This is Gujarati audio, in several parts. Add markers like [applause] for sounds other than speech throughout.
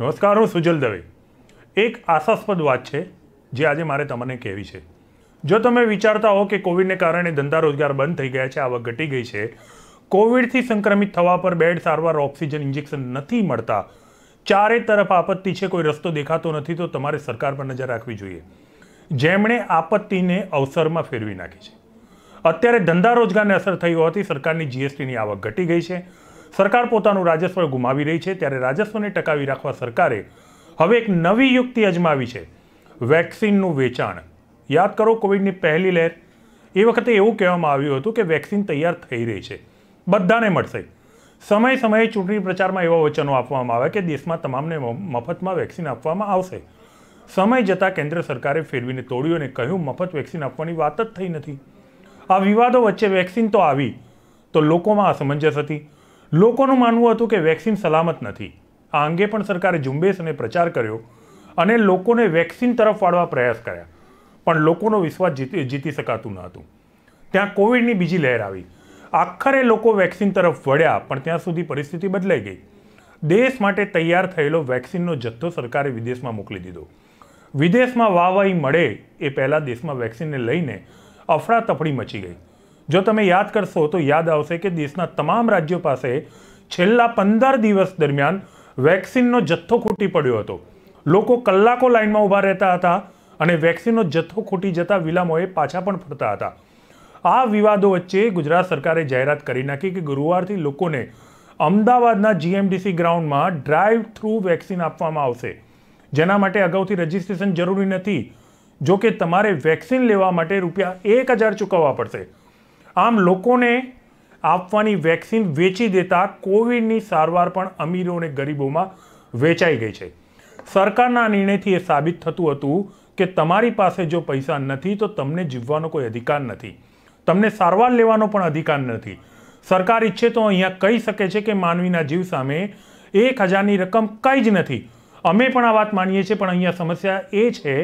નમસ્કાર હું સુજલ દવે. એક આશાસ્પદ વાત છે જે આજે મારે તમને કહેવી છે. જો તમે વિચારતા હો કે કોવિડને કારણે ધંધા રોજગાર બંધ થઈ ગયા છે, આવક ઘટી ગઈ છે, કોવિડથી સંક્રમિત થવા પર બેડ, સારવાર, ઓક્સિજન, ઇન્જેક્શન નથી મળતા, ચારે તરફ આપત્તિ છે, કોઈ રસ્તો દેખાતો નથી, તો તમારે સરકાર પર નજર રાખવી જોઈએ. જેમણે આપત્તિને અવસરમાં ફેરવી નાખી છે. અત્યારે ધંધા રોજગારને અસર થઈ હોવાથી સરકારની જીએસટીની આવક ઘટી ગઈ છે. સરકાર પોતાનું રાજસ્વ ગુમાવી રહી છે ત્યારે રાજસ્વને ટકાવી રાખવા સરકારે હવે એક નવી યુક્તિ અજમાવી છે. વેક્સિનનું વેચાણ. યાદ કરો કોવિડની પહેલી લહેર. એ વખતે એવું કહેવામાં આવ્યું હતું કે વેક્સિન તૈયાર થઈ રહી છે. બધાને મળશે. સમય સમયે ચૂંટણી પ્રચારમાં એવા વચનો આપવામાં આવે કે દેશમાં તમામને મફતમાં વેક્સિન આપવામાં આવશે. સમય જતાં કેન્દ્ર સરકારે ફેરવીને તોડ્યું અને કહ્યું, મફત વેક્સિન આપવાની વાત જ થઈ નથી. આ વિવાદો વચ્ચે વેક્સિન તો આવી, તો લોકોમાં અસમંજસ હતી. લોકોનું માનવું હતું કે વેક્સિન સલામત નથી. આ અંગે પણ સરકારે ઝુંબેશ અને પ્રચાર કર્યો અને લોકોને વેક્સિન તરફ વાળવા પ્રયાસ કર્યા. પણ લોકોનો વિશ્વાસ જીતી જીતી શકાતું ન હતું. ત્યાં કોવિડની બીજી લહેર આવી. આખરે લોકો વેક્સિન તરફ વળ્યા, પણ ત્યાં સુધી પરિસ્થિતિ બદલાઈ ગઈ. દેશ માટે તૈયાર થયેલો વેક્સિનનો જથ્થો સરકારે વિદેશમાં મોકલી દીધો. વિદેશમાં વાવાઈ મળે એ પહેલાં દેશમાં વેક્સિનને લઈને અફડાતફડી મચી ગઈ. જો તમે યાદ કરશો તો યાદ આવશે કે દેશના તમામ રાજ્યો પાસે છેલ્લા પંદર દિવસ દરમિયાન વેક્સિનનો જથ્થો ખૂટી પડ્યો હતો. લોકો કલાકો લાઇનમાં ઊભા રહેતા હતા અને વેક્સિનનો જથ્થો ખૂટી જતા વિલામોએ પાછા પણ ફરતા હતા. આ વિવાદો વચ્ચે ગુજરાત સરકારે જાહેરાત કરી નાખી કે ગુરુવારથી લોકોને અમદાવાદના જીએમડીસી ગ્રાઉન્ડમાં ડ્રાઈવ થ્રુ વેક્સિન આપવામાં આવશે. જેના માટે અગાઉથી રજિસ્ટ્રેશન જરૂરી નથી. જો કે તમારે વેક્સિન લેવા માટે રૂપિયા એક હજાર ચૂકવવા પડશે. આમ લોકોને આપવાની વેક્સિન વેચી દેતા કોવિડની સારવાર પણ અમીરો અને ગરીબોમાં વેચાઈ ગઈ છે. સરકારના નિર્ણયથી એ સાબિત થતું હતું કે તમારી પાસે જો પૈસા નથી, તો તમને જીવવાનો કોઈ અધિકાર નથી. તમને સારવાર લેવાનો પણ અધિકાર નથી. સરકાર ઈચ્છે તો અહીંયા કહી શકે છે કે માનવીના જીવ સામે એક હજારની રકમ કંઈ જ નથી. અમે પણ આ વાત માનીએ છીએ, પણ અહીંયા સમસ્યા એ છે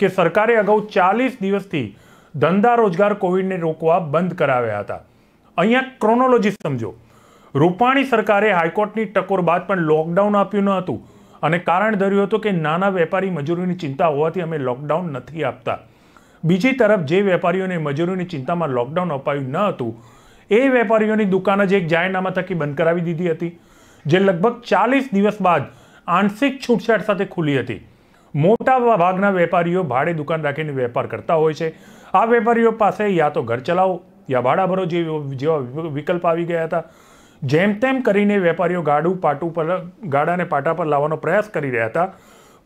કે સરકારે અગાઉ ચાલીસ દિવસથી ધંધા રોજગાર કોવિડને રોકવા બંધ કરાવ્યા હતા. અહીંયા ક્રોનોલોજી સમજો. રૂપાણી સરકારે હાઈકોર્ટની ટકોર બાદ પણ લોકડાઉન આપ્યું ન હતું અને કારણ ધર્યું હતું કે નાના વેપારી મજૂરીની ચિંતા હોવાથી અમે લોકડાઉન નથી આપતા. બીજી તરફ જે વેપારીઓને મજૂરીની ચિંતામાં લોકડાઉન અપાયું ન હતું, એ વેપારીઓની દુકાન જ એક જાહેરનામા થકી બંધ કરાવી દીધી હતી, જે લગભગ ચાલીસ દિવસ બાદ આંશિક છૂટછાટ સાથે ખુલી હતી. મોટા ભાગના વેપારીઓ ભાડે દુકાન રાખીને વેપાર કરતા હોય છે આ વેપારીઓ પાસે યા તો ઘર ચલાવો, યા ભાડા ભરો જેવા વિકલ્પ આવી ગયા હતા. જેમ તેમ કરીને વેપારીઓ ગાડું પાટું પર, ગાડાને પાટા પર લાવવાનો પ્રયાસ કરી રહ્યા હતા.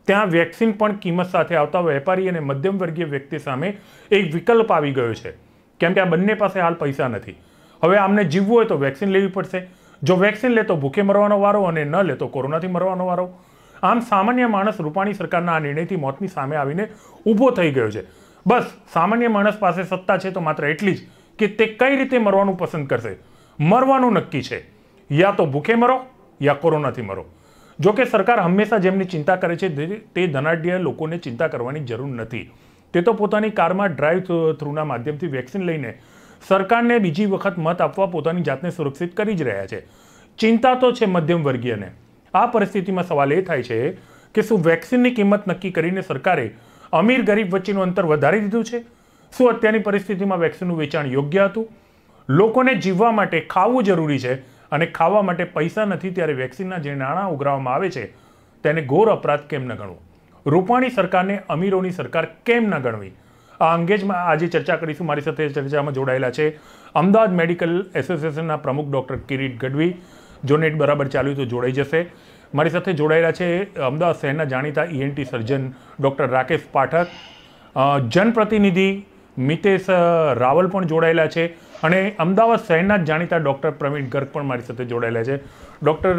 ત્યાં વેક્સિન પણ કિંમત સાથે આવતા વેપારી અને મધ્યમ વર્ગીય વ્યક્તિ સામે એક વિકલ્પ આવી ગયો છે. કેમ કે આ બંને પાસે હાલ પૈસા નથી. હવે આમને જીવવું હોય તો વેક્સિન લેવી પડશે. જો વેક્સિન લે તો ભૂખે મરવાનો વારો અને ન લે તો કોરોનાથી મરવાનો વારો. આમ સામાન્ય માણસ રૂપાણી સરકારના આ નિર્ણયથી મોતની સામે આવીને ઊભો થઈ ગયો છે. બસ, સામાન્ય માણસ પાસે સત્તા છે તો માત્ર એટલી જ કે તે કઈ રીતે મરવાનું પસંદ કરશે. મરવાનું નક્કી છે. યા તો ભૂખે મરો, યા કોરોનાથી મરો. જો કે સરકાર હંમેશા જેમની ચિંતા કરે છે, તે ધનાઢ્ય લોકોને ચિંતા કરવાની જરૂર નથી. તે તો પોતાની કારમાં ડ્રાઈવ થ્રુના માધ્યમથી વેક્સિન લઈને સરકારને બીજી વખત મત આપવા પોતાની જાતને સુરક્ષિત કરી જ રહ્યા છે. ચિંતા તો છે મધ્યમ વર્ગીયને. આ પરિસ્થિતિમાં સવાલ એ થાય છે કે શું વેક્સિનની કિંમત નક્કી કરીને સરકારે અમીર ગરીબ વચ્ચેનું અંતર વધારી દીધું છે. શું અત્યારની પરિસ્થિતિમાં વેક્સિનનું વેચાણ યોગ્ય હતું? લોકોને જીવવા માટે ખાવું જરૂરી છે અને ખાવા માટે પૈસા નથી ત્યારે વેક્સિનના જે નાણાં ઉઘરાવવામાં આવે છે, તેને ઘોર અપરાધ કેમ ન ગણવો? રૂપાણી સરકારને અમીરોની સરકાર કેમ ન ગણવી? આ અંગે જ આજે ચર્ચા કરીશું. મારી સાથે ચર્ચામાં જોડાયેલા છે અમદાવાદ મેડિકલ એસોસિએશનના પ્રમુખ ડૉક્ટર કિરીટ ગઢવી, જો નેટ બરાબર ચાલ્યું તો જોડાઈ જશે. મારી સાથે જોડાયેલા છે અમદાવાદ શહેરના જાણીતા ENT surgeon doctor Rakesh Pathak. જનપ્રતિનિધિ Mitesh Raval પણ જોડાયેલા છે અને અમદાવાદ શહેરના જ જાણીતા ડૉક્ટર પ્રવીણ ગર્ગ પણ મારી સાથે જોડાયેલા છે. ડૉક્ટર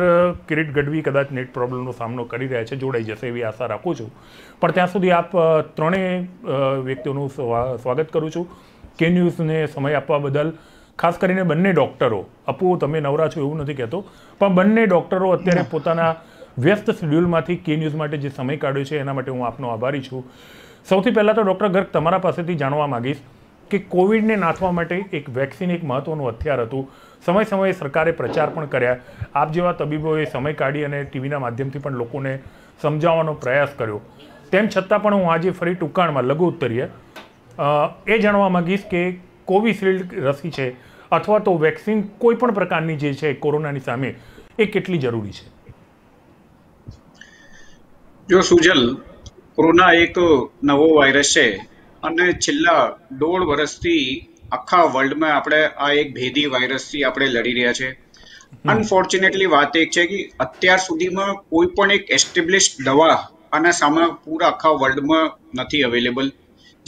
કિરીટ ગઢવી કદાચ નેટ પ્રોબ્લેમનો સામનો કરી રહ્યા છે, જોડાઈ જશે એવી આશા રાખું છું. પણ ત્યાં સુધી આપ ત્રણેય વ્યક્તિઓનું સ્વાગત કરું છું. કે ન્યૂઝને સમય આપવા બદલ ખાસ કરીને બંને ડૉક્ટરો અપુ તમે નવરા છો એવું નથી કહેતો પણ બંને ડૉક્ટરો અત્યારે પોતાના વ્યસ્ત શેડ્યુલમાંથી કે ન્યૂઝ માટે જે સમય કાઢ્યો છે એના માટે હું આપનો આભારી છું. સૌથી પહેલાં તો ડૉક્ટર ગર્ગ તમારા પાસેથી જાણવા માગીશ કે કોવિડને નાથવા માટે એક વેક્સિન એક મહત્વનું હથિયાર હતું. સમય સમયે સરકારે પ્રચાર પણ કર્યા. આપ જેવા તબીબોએ સમય કાઢી અને ટીવીના માધ્યમથી પણ લોકોને સમજાવવાનો પ્રયાસ કર્યો. તેમ છતાં પણ હું આજે ફરી ટૂંકાણમાં લઘુ ઉત્તરીય એ જાણવા માંગીશ કે કોવિશિલ્ડ રસી છે અથવા તો વેક્સિન કોઈ પણ પ્રકારની જે છે કોરોનાની સામે એ કેટલી જરૂરી છે? જો સુજલ કોરોના એક નવો વાયરસ છે અને છેલ્લા દોઢ વર્ષથી આખા વર્લ્ડમાં આપણે આ એક ભેદી વાયરસથી આપણે લડી રહ્યા છે. અનફોર્ચ્યુનેટલી વાત એક છે કે અત્યાર સુધીમાં કોઈ પણ એક એસ્ટેબ્લિશ દવા આના સામે પૂરા આખા વર્લ્ડમાં નથી અવેલેબલ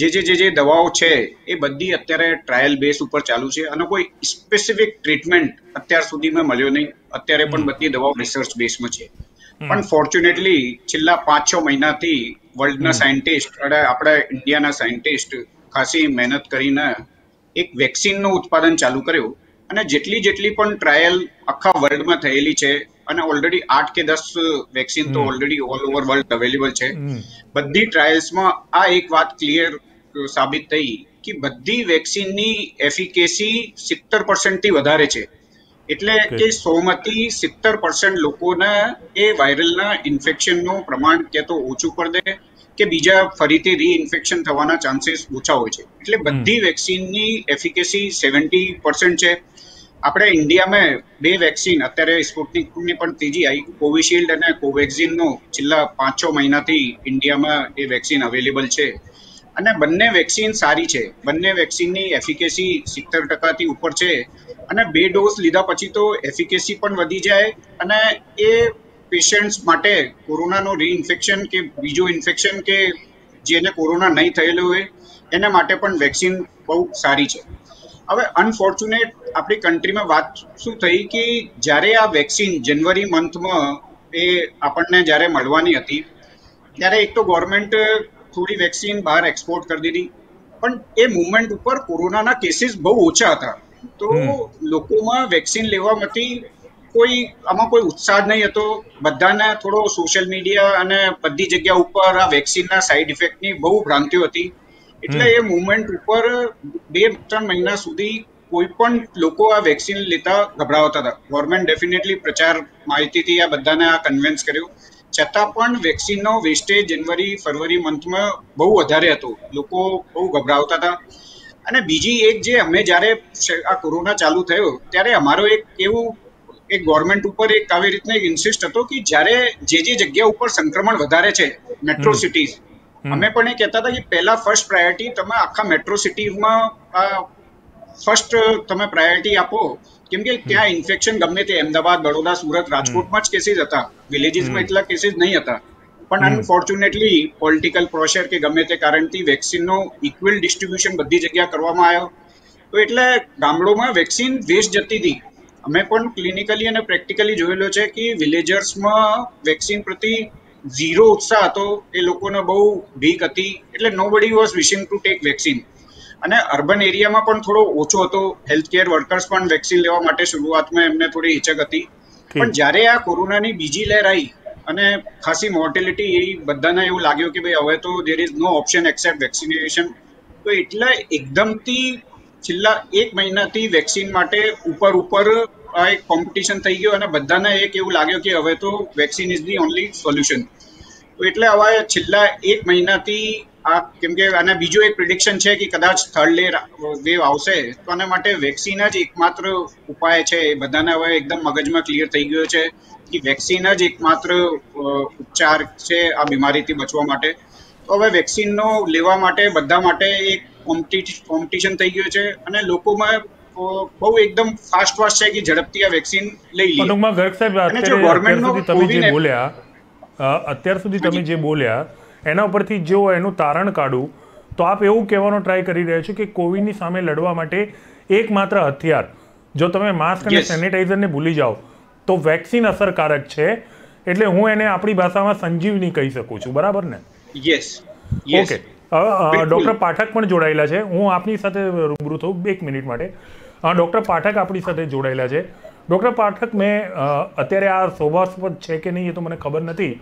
જે જે જે જે દવાઓ છે એ બધી અત્યારે ટ્રાયલ બેઝ ઉપર ચાલુ છે. અને કોઈ સ્પેસિફિક ટ્રીટમેન્ટ અત્યાર સુધીમાં મળ્યો નહીં. અત્યારે પણ બધી દવાઓ રિસર્ચ બેઝમાં છે. પણ ફોર્ચ્યુનેટલી છેલ્લા પાંચ છ મહિનાથી વર્લ્ડના સાયન્ટિસ્ટ અને આપણા ઇન્ડિયાના સાયન્ટિસ્ટ ખાસી મહેનત કરીને એક વેક્સિનનું ઉત્પાદન ચાલુ કર્યું. અને જેટલી જેટલી પણ ટ્રાયલ આખા વર્લ્ડમાં થયેલી છે અને ઓલરેડી આઠ કે દસ વેક્સિન તો already all over world available છે. બધી ટ્રાયલ્સમાં આ એક વાત ક્લિયર સાબિત થઈ કે બધી વેક્સિનની એફિકેસી સિત્તેર પર્સન્ટથી વધારે છે. એટલે કે સોમાંથી સિત્તેર પર્સન્ટ લોકોને એ વાયરલના ઇન્ફેક્શનનું પ્રમાણ કે તો ઓછું કરી દે કે બીજા ફરીથી રીઇન્ફેક્શન થવાના ચાન્સીસ ઓછા હોય છે. એટલે બધી વેક્સિનની એફિકેસી સેવન્ટી પર્સન્ટ છે. આપણે ઇન્ડિયામાં બે વેક્સિન અત્યારે સ્પુટનિકની પણ ત્રીજી આવી કોવિશિલ્ડ અને કોવેક્સિનનો છેલ્લા પાંચ છ મહિનાથી ઇન્ડિયામાં એ વેક્સિન અવેલેબલ છે. અને બંને વેક્સિન સારી છે. બંને વેક્સિનની એફિકેસી સિત્તેર ટકાથી ઉપર છે. અને બે ડોઝ લીધા પછી તો એફિકેસી પણ વધી જાય અને એ પેશન્ટ્સ માટે કોરોનાનો રીઇન્ફેક્શન કે બીજું ઇન્ફેક્શન કે જેને કોરોના નહીં થયેલું હોય, એના માટે પણ વેક્સિન બહુ સારી છે. હવે અનફોર્ચ્યુનેટ આપણી કન્ટ્રીમાં વાત શું થઈ કે જ્યારે આ વેક્સિન જનવરી મંથમાં એ આપણને જ્યારે મળવાની હતી, ત્યારે એક તો ગવર્મેન્ટ થોડી વેક્સિન બહાર એક્સપોર્ટ કરી દીધી. પણ એ મુવમેન્ટ ઉપર કોરોનાના કેસીસ બહુ ઓછા હતા. તો લોકોમાં વેક્સિન લેવામાંથી કોઈ આમાં કોઈ ઉત્સાહ નહીં હતો. બધાને થોડો સોશિયલ મીડિયા અને બધી જગ્યા ઉપર આ વેક્સિનના સાઈડ ઇફેક્ટની બહુ ભ્રાંતિઓ હતી. એટલે એ મુવમેન્ટ ઉપર બે ત્રણ મહિના સુધી કોઈ પણ લોકો આ વેક્સિન લેતા ગભરાવતા હતા. ગવર્મેન્ટ ડેફિનેટલી પ્રચાર માહિતીથી આ બધાને આ કન્વિન્સ કર્યું. છતાં પણ વેક્સિનનો વેસ્ટેજ જનવરી ફરવરી મંથમાં બહુ વધારે હતો. લોકો બહુ ગભરાવતા હતા. અને બીજી એક જે અમે જ્યારે આ કોરોના ચાલુ થયો ત્યારે અમારો એક એવું એક ગવર્મેન્ટ ઉપર એક આવી રીતના એક ઇન્સિસ્ટ હતો કે જ્યારે જે જે જગ્યા ઉપર સંક્રમણ વધારે છે મેટ્રો સિટીઝ અમે પણ એ કહેતા હતા કે પહેલા ફર્સ્ટ પ્રાયોરિટી તમે આખા મેટ્રો સિટીમાં ફર્સ્ટ તમે પ્રાયોરિટી આપો કેમ કે ત્યાં ઇન્ફેક્શન ગમે તે અમદાવાદ બરોડા સુરત રાજકોટમાં જ કેસીસ હતા. વિલેજીસમાં એટલા કેસીસ નહીં હતા. પણ અનફોર્ચ્યુનેટલી પોલિટિકલ પ્રોશર કે ગમે તે કારણથી વેક્સિનનો ઇક્વલ ડિસ્ટ્રીબ્યુશન બધી જગ્યા કરવામાં આવ્યો. તો એટલે ગામડોમાં વેક્સિન વેસ્ટ જતી હતી. અમે પણ ક્લિનિકલી અને પ્રેક્ટિકલી જોયેલો છે કે વિલેજર્સમાં વેક્સિન પ્રતિ ઝીરો ઉત્સાહ હતો. એ લોકોને બહુ ભીક હતી. એટલે nobody was wishing to take vaccine અને અર્બન એરિયામાં પણ થોડો ઓછો હતો. હેલ્થ કેર વર્કર્સ પણ વેક્સિન લેવા માટે શરૂઆતમાં એમને થોડી હિચક હતી. પણ જ્યારે આ કોરોનાની બીજી લહેર આવી અને ખાસી મોર્ટેલિટી એ બધાને એવું લાગ્યું કે ભાઈ હવે તો there is no option except vaccination તો એટલે એકદમથી છેલ્લા એક મહિનાથી વેક્સિન માટે ઉપર ઉપર આ એક કોમ્પિટિશન થઈ ગયું અને બધાને એક એવું લાગ્યું કે હવે તો vaccine is the only solution તો એટલે હવે છેલ્લા એક મહિનાથી આ કેમ કે આના બીજું એક પ્રિડિક્શન છે કે કદાચ થર્ડ લેર વેવ આવશે તો આના માટે વેક્સિન જ એકમાત્ર ઉપાય છે. એ બધાને હવે એકદમ મગજમાં ક્લિયર થઈ ગયો છે કે વેક્સિન જ એકમાત્ર ઉપચાર છે આ બીમારીથી બચવા માટે. તો હવે વેક્સિનનો લેવા માટે બધા માટે એક કોમ્પિટિશન થઈ ગયું છે અને લોકોમાં બહુ એકદમ ફાસ્ટ ફાસ્ટ છે કે ઝડપથી આ વેક્સિન લઈ લે. ટૂંકમાં ગર્ગ સાહેબ અત્યારે તમે જે બોલ્યા અત્યાર સુધી તમે જે બોલ્યા એના ઉપરથી જો એનું તારણ કાઢું તો આપ એવું કહેવાનો ટ્રાય કરી રહ્યા છો કે કોવિડની સામે લડવા માટે એકમાત્ર હથિયાર જો તમે માસ્ક અને સેનિટાઈઝરને ભૂલી જાઓ તો વેક્સિન અસરકારક છે એટલે હું એને આપણી ભાષામાં સંજીવની કહી શકું છું. બરાબર ને? યસ ઓકે ડૉક્ટર પાઠક પણ જોડાયેલા છે. હું આપની સાથે રૂબરૂ થઉં એક મિનિટ માટે. ડૉક્ટર પાઠક આપણી સાથે જોડાયેલા છે. ડૉક્ટર પાઠક, મેં અત્યારે આ શોભાસ્પદ છે કે નહીં એ તો મને ખબર નથી.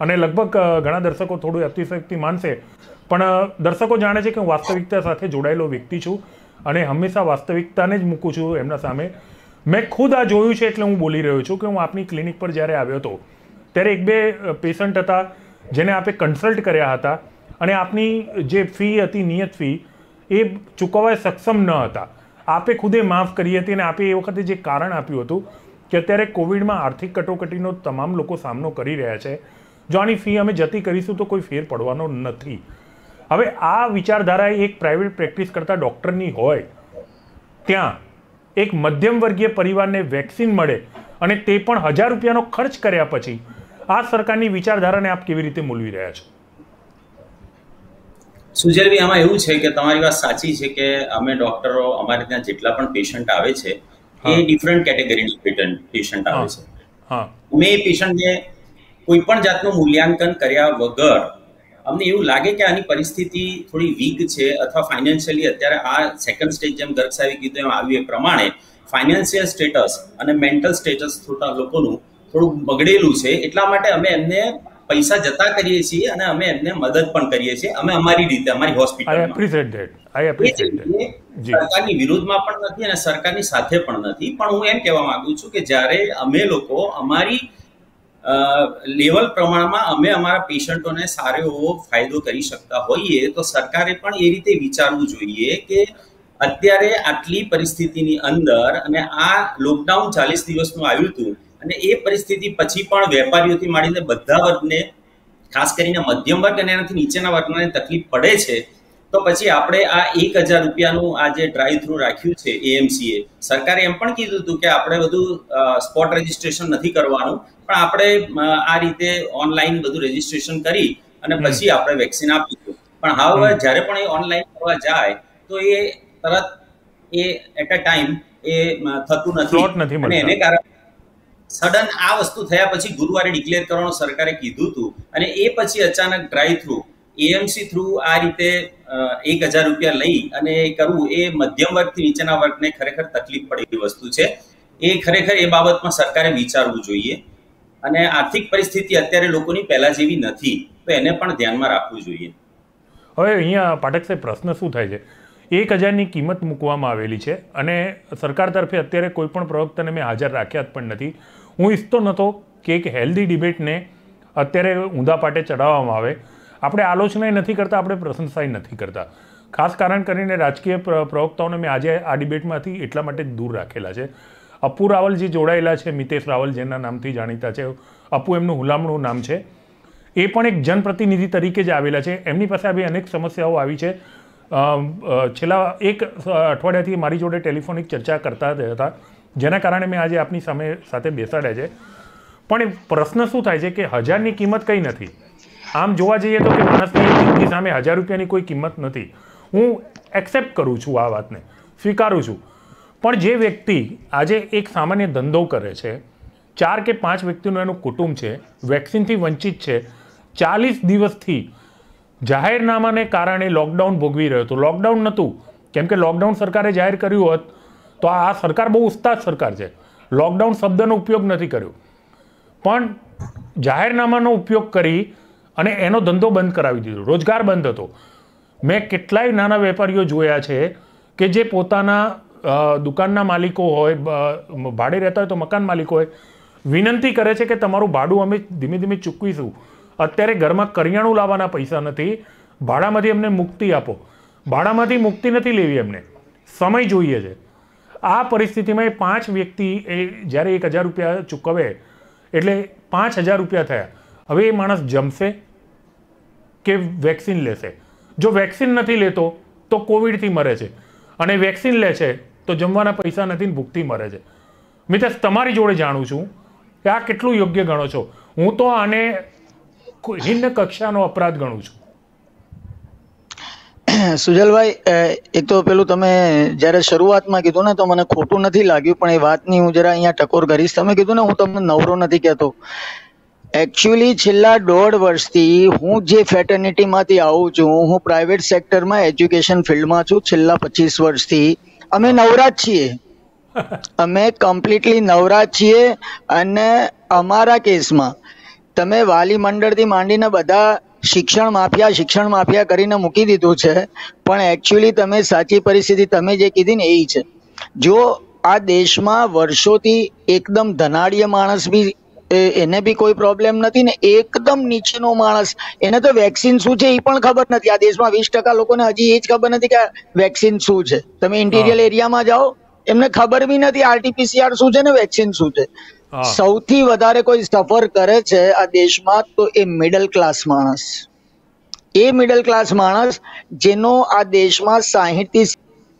અને લગભગ ઘણા દર્શકો થોડું અતિશક્તિ માનશે. પણ દર્શકો જાણે છે કે હું વાસ્તવિકતા સાથે જોડાયેલો વ્યક્તિ છું અને હંમેશા વાસ્તવિકતાને જ મૂકું છું એમના સામે. મેં ખુદ આ જોયું છે એટલે હું બોલી રહ્યો છું કે હું આપની ક્લિનિક પર જ્યારે આવ્યો હતો, ત્યારે એક બે પેશન્ટ હતા જેને આપે કન્સલ્ટ કર્યા હતા અને આપની જે ફી હતી, નિયત ફી, એ ચૂકવવા સક્ષમ ન હતા. આપે ખુદે માફ કરી હતી અને આપે એ વખતે જે કારણ આપ્યું હતું કે અત્યારે કોવિડમાં આર્થિક કટોકટીનો તમામ લોકો સામનો કરી રહ્યા છે. જો આની ફી અમે જતી કરીશું તો કોઈ ફેર પડવાનો નથી. હવે આ વિચારધારા એક પ્રાઇવેટ પ્રેક્ટિસ કરતા ડૉક્ટરની હોય, ત્યાં એક મધ્યમ વર્ગીય પરિવારને વેક્સિન મળે અને તે પણ હજાર રૂપિયાનો ખર્ચ કર્યા પછી આ સરકારની વિચારધારાને આપ કેવી રીતે મૂલવી રહ્યા છો? સુજલભાઈ આમાં એવું છે કે તમારી વાત સાચી છે કે અમે ડોક્ટરો અમારે ત્યાં જેટલા પણ પેશન્ટ આવે છે એ ડિફરન્ટ કેટેગરીના પેશન્ટ આવે છે. અમે એ પેશન્ટને કોઈ પણ જાતનું મૂલ્યાંકન કર્યા વગર અમને એવું લાગે કે આની પરિસ્થિતિ થોડી વીક છે અથવા ફાઇનાન્શિયલી અત્યારે આ સેકન્ડ સ્ટેજ જેમ સાહેબે કીધું એમ આવ્યું એ પ્રમાણે ફાઇનાન્શિયલ સ્ટેટસ અને મેન્ટલ સ્ટેટસ થોડા લોકોનું થોડું બગડેલું છે એટલા માટે અમે એમને પૈસા જતા કરીએ છીએ અને અમે એમને મદદ પણ કરીએ છીએ. અમે અમારી રીતે અમારી હોસ્પિટલમાં સરકારની વિરોધમાં પણ નથી અને સરકારની સાથે પણ નથી. પણ હું એમ કહેવા માંગુ છું કે જ્યારે અમે લોકો અમારી લેવલ પ્રમાણમાં અમે અમારા પેશન્ટોને સારો એવો ફાયદો કરી શકતા હોઈએ તો સરકારે પણ એ રીતે વિચારવું જોઈએ કે અત્યારે આટલી પરિસ્થિતિની અંદર અને આ લોકડાઉન ચાલીસ દિવસનું આવ્યું હતું અને એ પરિસ્થિતિ પછી પણ વેપારીઓથી માંડીને બધા વર્ગને ખાસ કરીને મધ્યમ વર્ગ અને એનાથી નીચેના વર્ગને તકલીફ પડે છે તો પછી આપણે આ એક હજાર રૂપિયાનું આ જે ડ્રાઈવ થ્રુ રાખ્યું છે એએમસીએ સરકારે એમ પણ કીધું હતું કે આપણે બધું સ્પોટ રજીસ્ટ્રેશન નથી કરવાનું પણ આપણે આ રીતે ઓનલાઈન બધું રજીસ્ટ્રેશન કરી અને પછી આપણે વેક્સિન આપીશું. પણ હવે જ્યારે પણ એ ઓનલાઈન કરવા જાય તો એ તરત એ એટ અ ટાઈમ એ થતું નથી અને. એને કારણે સડન આ વસ્તુ થયા પછી ગુરુવારે ડિક્લેર કરવાનું સરકારે કીધું હતું. અને એ પછી અચાનક ડ્રાઈવ થ્રુ એએમસી થ્રુ આ રીતે એક હજાર રૂપિયા લઈ અને એ કરવું, એ મધ્યમ વર્ગથી નીચેના વર્ગને ખરેખર તકલીફ પડે એવી વસ્તુ છે. એ ખરેખર એ બાબતમાં સરકારે વિચારવું જોઈએ. અને આર્થિક પરિસ્થિતિ અત્યારે લોકોની પહેલા જેવી નથી. તો એને પણ ધ્યાનમાં રાખવું જોઈએ. હવે અહીંયા પાઠક સાહેબ પ્રશ્ન શું થાય છે? એક હજારની કિંમત મૂકવામાં આવેલી છે અને સરકાર તરફે અત્યારે કોઈ પણ પ્રવક્તાને મેં હાજર રાખ્યા જ પણ નથી. હું ઈચ્છતો નહોતો કે એક હેલ્ધી ડિબેટને અત્યારે ઊંધા પાટે ચડાવવામાં આવે. આપણે આલોચનાએ નથી કરતા, આપણે પ્રશંસાય નથી કરતા. ખાસ કારણ કરીને રાજકીય પ્ર- પ્રવક્તાઓને મેં આજે આ ડિબેટમાંથી એટલા માટે દૂર રાખેલા છે. અપુ રાવલ જે જોડાયેલા છે, મિતેશ રાવલ જેના નામથી જાણીતા છે અપુ એમનું હુલામણું નામ છે. એ પણ એક જનપ્રતિનિધિ તરીકે જ આવેલા છે. એમની પાસે આવી અનેક સમસ્યાઓ આવી છે. છેલ્લા એક અઠવાડિયાથી મારી જોડે ટેલિફોનિક ચર્ચા કરતા હતા. જેના કારણે મેં આજે આપની સામે સાથે બેસાડ્યા છે. પણ પ્રશ્ન શું થાય છે કે હજારની કિંમત કંઈ નથી? આમ જોવા જઈએ તો કે માણસની જિંદગી સામે હજાર રૂપિયાની કોઈ કિંમત નથી. હું એક્સેપ્ટ કરું છું આ વાતને, સ્વીકારું છું. પણ જે વ્યક્તિ આજે એક સામાન્ય ધંધો કરે છે, ચાર કે પાંચ વ્યક્તિનું એનું કુટુંબ છે, વેક્સિનથી વંચિત છે, ચાલીસ દિવસથી જાહેરનામાને કારણે લોકડાઉન ભોગવી રહ્યો હતો. લોકડાઉન નહોતું. કેમ કે લોકડાઉન સરકારે જાહેર કર્યું હોત તો આ સરકાર બહુ ઉસ્તાદ સરકાર છે. લોકડાઉન શબ્દનો ઉપયોગ નથી કર્યો. પણ જાહેરનામાનો ઉપયોગ કરી અને એનો ધંધો બંધ કરાવી દીધો. રોજગાર બંધ હતો. મેં કેટલાય નાના વેપારીઓ જોયા છે કે જે પોતાના દુકાનના માલિકો હોય ભાડે રહેતા હોય તો મકાન માલિકો હોય, વિનંતી કરે છે કે તમારું ભાડું અમે ધીમે ધીમે ચૂકવીશું. અત્યારે ઘરમાં કરિયાણું લાવવાના પૈસા નથી. ભાડામાંથી અમને મુક્તિ આપો. ભાડામાંથી મુક્તિ નથી લેવી એમને. સમય જોઈએ છે. આ પરિસ્થિતિમાં એ પાંચ વ્યક્તિ એ જ્યારે એક હજાર રૂપિયા ચૂકવે, એટલે પાંચ હજાર રૂપિયા થયા. હવે એ માણસ જમશે કે વેક્સિન લેશે? જો વેક્સિન નથી લેતો, તો કોવિડથી મરે છે. અને વેક્સિન લે છે, તો જમવાના પૈસા નથી ને ભૂખથી મરે છે. મિતેશ, તમારી જોડે જાણું છું કે આ કેટલું યોગ્ય ગણો છો. હું તો આને હિન્ન કક્ષાનો અપરાધ ગણું છું. [coughs] સુજલભાઈ એક તો પેલું તમે જ્યારે શરૂઆતમાં કીધું ને તો મને ખોટું નથી લાગ્યું પણ એ વાતની હું જરા અહીંયા ટકોર કરીશ. તમે કીધું ને હું તમને નવરો નથી કહેતો. એકચ્યુઅલી છેલ્લા દોઢ વર્ષથી હું જે ફેટર્નિટીમાંથી આવું છું હું પ્રાઇવેટ સેક્ટરમાં એજ્યુકેશન ફિલ્ડમાં છું. છેલ્લા પચીસ વર્ષથી અમે નવરા જ છીએ. [laughs] અમે કમ્પ્લીટલી નવરા છીએ અને અમારા કેસમાં તમે વાલી મંડળથી માંડીને બધા શિક્ષણ માફિયા શિક્ષણ માફિયા કરીને મૂકી દીધું છે. પણ એકચ્યુઅલી તમે સાચી પરિસ્થિતિ તમે જે કીધી ને એ છે. જો આ દેશમાં વર્ષોથી એકદમ ધનાઢ્ય માણસ બી એને બી કોઈ પ્રોબ્લેમ નથી ને એકદમ નીચેનો માણસ એને તો વેક્સિન શું છે એ પણ ખબર નથી. આ દેશમાં વીસ ટકા લોકોને હજી એ જ ખબર નથી કે વેક્સિન શું છે. તમે ઇન્ટિરિયર એરિયામાં જાઓ એમને ખબર બી નથી આરટીપીસીઆર શું છે ને વેક્સિન શું છે. સૌથી વધારે કોઈ સફર કરે છે આ દેશમાં તો એ મિડલ ક્લાસ માણસ. એ મિડલ ક્લાસ માણસ જેનો આ દેશમાં સાહીઠથી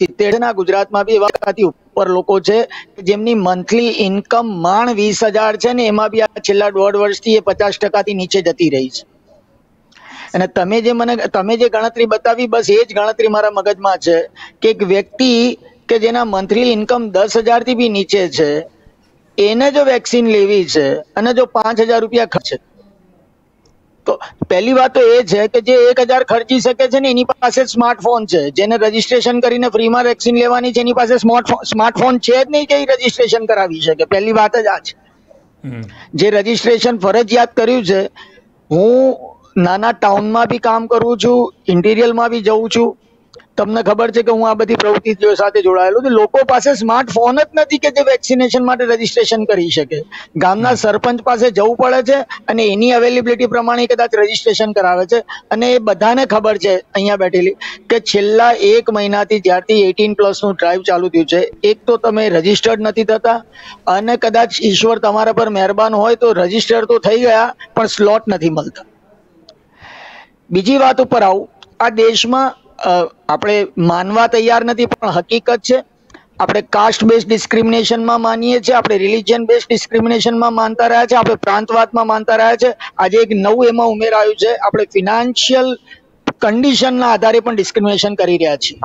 સિત્તેરના ગુજરાતમાં બી એવા ટકાથી ઉપર લોકો છે જેમની મંથલી ઇન્કમ માંડ વીસ હજાર છે ને એમાં બી આ છેલ્લા દોઢ વર્ષથી એ પચાસ ટકાથી નીચે જતી રહી છે. અને તમે જે મને, તમે જે ગણતરી બતાવી બસ એ જ ગણતરી મારા મગજમાં છે કે એક વ્યક્તિ કે જેના મંથલી ઇન્કમ દસ હજારથી બી નીચે છે એને જો વેક્સિન લેવી છે અને જો પાંચ હજાર રૂપિયા ખર્ચે તો પહેલી વાત તો એ છે કે જે એક હજાર ખર્ચી શકે છે ને એની પાસે સ્માર્ટફોન છે. જેને રજીસ્ટ્રેશન કરીને ફ્રીમાં વેક્સિન લેવાની છે એની પાસે સ્માર્ટફોન છે જ નહીં કે એ રજીસ્ટ્રેશન કરાવી શકે. પહેલી વાત જ આ છે. જે રજીસ્ટ્રેશન ફરજિયાત કર્યું છે હું નાના ટાઉનમાં બી કામ કરું છું ઇન્ટિરિયરમાં બી જઉં છું તમને ખબર છે કે હું આ બધી પ્રવૃત્તિઓ સાથે જોડાયેલો છું. લોકો પાસે સ્માર્ટફોન જ નથી કે જે વેક્સિનેશન માટે રજીસ્ટ્રેશન કરી શકે. ગામના સરપંચ પાસે જવું પડે છે અને એની અવેલેબિલિટી પ્રમાણે કદાચ રજીસ્ટ્રેશન કરાવે છે. અને એ બધાને ખબર છે અહીંયા બેઠેલી કે છેલ્લા એક મહિનાથી જ્યારથી એટીન પ્લસનું ડ્રાઈવ ચાલુ થયું છે. એક તો તમે રજીસ્ટર્ડ નથી થતા અને કદાચ ઈશ્વર તમારા પર મહેરબાન હોય તો રજિસ્ટર તો થઈ ગયા પણ સ્લોટ નથી મળતા. બીજી વાત ઉપર આવું. આ દેશમાં આપણે માનવા તૈયાર નથી, પણ હકીકત છે. આપણે કાસ્ટ બેઝ ડિસ્ક્રિમિનેશનમાં માનીએ છીએ, આપણે રિલિજિયન બેઝ ડિસ્ક્રિમિનેશનમાં માનતા રહ્યા છે, આપણે પ્રાંતવાદમાં માનતા રહ્યા છે. આજે એક નવું એમાં ઉમેરાયું છે, આપણે ફિનાન્શિયલ કન્ડિશનના આધારે પણ ડિસ્ક્રિમિનેશન કરી રહ્યા છીએ.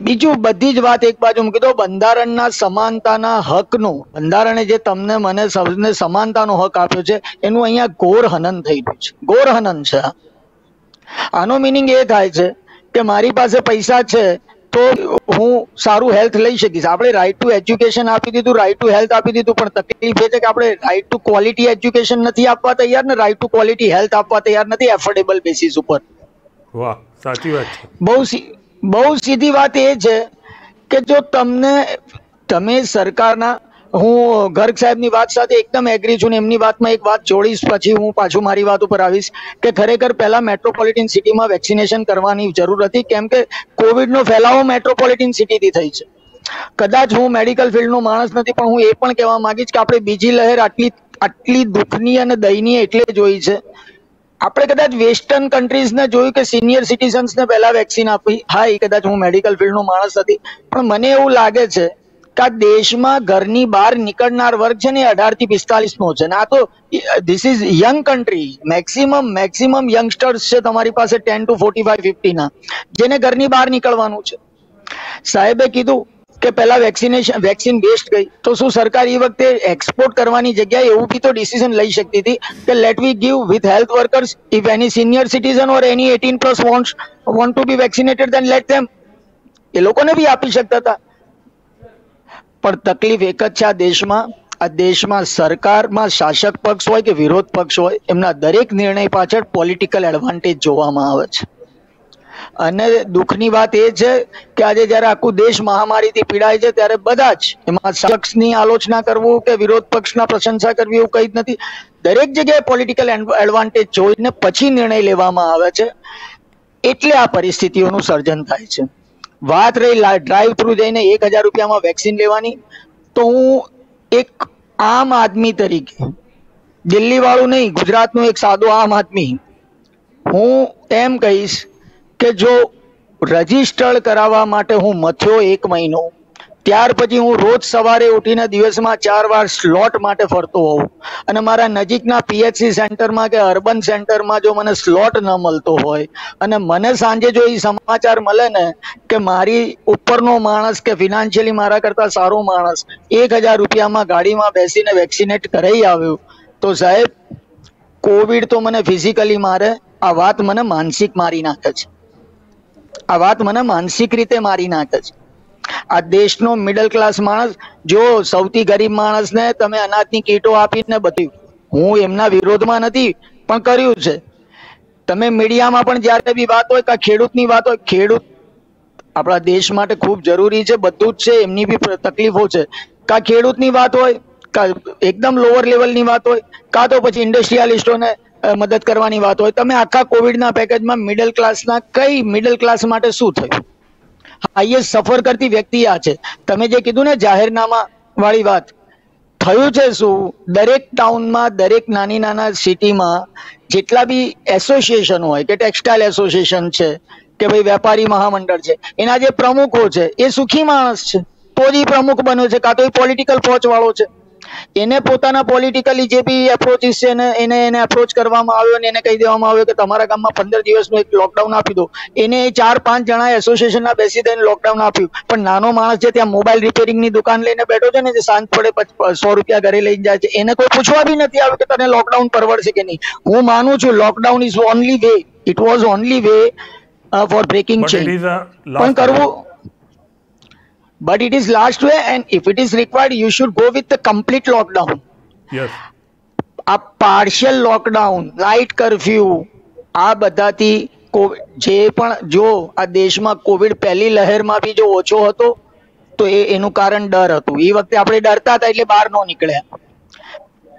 બીજું બધી જ વાત એક બાજુ મૂકી દો, બંધારણના સમાનતાના હકનું, બંધારણે જે તમને મને સૌને સમાનતાનો હક આપ્યો છે, એનું અહીંયા ઘોર હનન થઈ રહ્યું છે. ઘોર હનન છે. આનો મિનિંગ એ થાય છે કે મારી પાસે પૈસા છે તો હું સારું હેલ્થ લઈ શકીશ. આપણે રાઈટ ટુ એજ્યુકેશન આપી દીધું રાઈટ ટુ હેલ્થ આપી દીધું પણ તકલીફ એ છે કે આપણે રાઈટ ટુ ક્વોલિટી એજ્યુકેશન નથી આપવા તૈયાર ને રાઈટ ટુ ક્વોલિટી હેલ્થ આપવા તૈયાર નથી એફોર્ડેબલ બેસિસ ઉપર. વાહ સાચી વાત છે. બહુ બહુ સીધી વાત એ છે કે જો તમને તમે સરકારના હું ગર્ગ સાહેબની વાત સાથે એકદમ એગ્રી છું ને એમની વાતમાં એક વાત જોડીશ, પછી હું પાછું મારી વાત ઉપર આવીશ કે ખરેખર પહેલા મેટ્રોપોલિટન સિટીમાં વેક્સિનેશન કરવાની જરૂર હતી, કેમ કે કોવિડનો ફેલાવો મેટ્રોપોલિટન સિટીથી થઈ છે. કદાચ હું મેડિકલ ફિલ્ડનો માણસ નથી, પણ હું એ પણ કહેવા માંગીશ કે આપણે બીજી લહેર આટલી આટલી દુઃખની અને દયનીય એટલે જોઈ છે. આપણે કદાચ વેસ્ટર્ન કન્ટ્રીઝને જોયું કે સિનિયર સિટીઝન્સને પહેલા વેક્સિન આપી, હા, એ કદાચ હું મેડિકલ ફિલ્ડનો માણસ નથી, પણ મને એવું લાગે છે આ દેશમાં ઘરની બહાર નીકળનાર વર્ગ છે ને અઢારથી પિસ્તાલીસ નો છે આ તો this is young country maximum maximum youngsters છે તમારી પાસે ten to forty five fifty ના જેને ઘરની બહાર નીકળવાનું છે. સાહેબે કીધું કે પહેલા વેક્સિનેશન, વેક્સિન વેસ્ટ ગઈ. તો શું સરકાર એ વખતે એક્સપોર્ટ કરવાની જગ્યાએ એવું બી તો ડિસિઝન લઈ શકતી હતી કે let we give with health workers if any senior citizen or any eighteen plus want want to be vaccinated then let them એ લોકોને બી આપી શકતા હતા. પણ તકલીફ એક જ છે આ દેશમાં. આ દેશમાં સરકારમાં શાસક પક્ષ હોય કે વિરોધ પક્ષ હોય, એમના દરેક નિર્ણય પાછળ પોલિટિકલ એડવાન્ટેજ જોવામાં આવે છે. અને દુઃખની વાત એ છે કે આજે જ્યારે આખું દેશ મહામારીથી પીડાય છે, ત્યારે બધા જ એમાં શખ્સની આલોચના કરવું કે વિરોધ પક્ષના પ્રશંસા કરવી એવું કંઈ જ નથી. દરેક જગ્યાએ પોલિટિકલ એડવાન્ટેજ જોઈને પછી નિર્ણય લેવામાં આવે છે. એટલે આ પરિસ્થિતિઓનું સર્જન થાય છે. વાત રહી ડ્રાઈવ થ્રુ જઈને એક હજાર રૂપિયામાં વેક્સિન લેવાની, તો હું એક આમ આદમી તરીકે દિલ્હી વાળું નહીં, ગુજરાતનું એક સાદો આમ આદમી, હું એમ કહીશ કે જો રજીસ્ટર્ડ કરાવવા માટે હું મથ્યો એક મહિનો ત્યાર પછી હું રોજ સવારે ઉઠીને દિવસમાં ચાર વાર સ્લોટ માટે ફરતો હોઉં. અને મારા નજીકના પીએચસી સેન્ટરમાં કે અર્બન સેન્ટરમાં જો મને સ્લોટ ન મળતો હોય, અને મને સાંજે જો એ સમાચાર મળે ને કે મારી ઉપરનો માણસ કે ફિનાન્શિયલી મારા કરતાં સારો માણસ એક હજાર રૂપિયામાં ગાડીમાં બેસીને વેક્સિનેટ કરાઈ આવ્યો, તો સાહેબ કોવિડ તો મને ફિઝિકલી મારે, આ વાત મને માનસિક મારી નાખે છે. આ વાત મને માનસિક રીતે મારી નાખે છે. આ દેશનો મિડલ ક્લાસ માણસ, જો સૌથી ગરીબ માણસને તમે અનાજની કીટો આપીને બધી, હું એમના વિરોધમાં નથી, પણ કર્યું છે. તમે મીડિયામાં પણ જ્યારે બી વાત હોય કે ખેડૂતની વાત હોય, ખેડૂત આપણા દેશ માટે ખૂબ જરૂરી છે, બધું જ છે, એમની બી તકલીફો છે. કા ખેડૂતની વાત હોય, કા- એકદમ લોઅર લેવલની વાત હોય, કાં તો પછી ઇન્ડસ્ટ્રીયાલિસ્ટોને મદદ કરવાની વાત હોય, તમે આખા કોવિડના પેકેજમાં મિડલ ક્લાસના કઈ મિડલ ક્લાસ માટે શું થયું? હાઈએસ્ટ સફર કરતી વ્યક્તિ આ છે. તમે જે કીધું ને જાહેરનામા વાળી વાત, થયું છે શું? દરેક ટાઉનમાં દરેક નાની નાના સિટીમાં જેટલા બી એસોસિએશન હોય, કે ટેક્સટાઇલ એસોસિએશન છે, કે ભાઈ વેપારી મહામંડળ છે, એના જે પ્રમુખો છે, એ સુખી માણસ છે. તો જ પ્રમુખ બન્યો છે, કાં તો એ પોલિટિકલ પહોંચ વાળો છે. એને પોતાના પોલિટિકલી જે બી એપ્રોચીસ છે એને એને એને એપ્રોચ કરવામાં આવ્યો અને એને કહી દેવામાં આવ્યો કે તમારા ગામમાં પંદર દિવસનું એક લોકડાઉન આપી દો. એને ચાર પાંચ જણા એસોસિએશનના બેસી દઈને લોકડાઉન આપ્યું. પણ નાનો માણસ જે ત્યાં મોબાઈલ રિપેરિંગની દુકાન લઈને બેઠો છે ને જે સાંજ પડે સો રૂપિયા ઘરે લઈને જાય છે એને કોઈ પૂછવા બી નથી આવ્યું કે તને લોકડાઉન પરવડશે કે નહીં. હું માનું છું lockdown is only way it was only way for breaking a પણ કરવું but it is last way and if it is required you should go with the complete lockdown. Yes. આ પાર્શિયલ લોકડાઉન લાઇટ કરફ્યુ આ બધાથી જે પણ જો આ દેશમાં કોવિડ પહેલી લહેરમાં બી જો ઓછો હતો તો એ એનું કારણ ડર હતું. એ વખતે આપણે ડરતા હતા એટલે બહાર ન નીકળ્યા.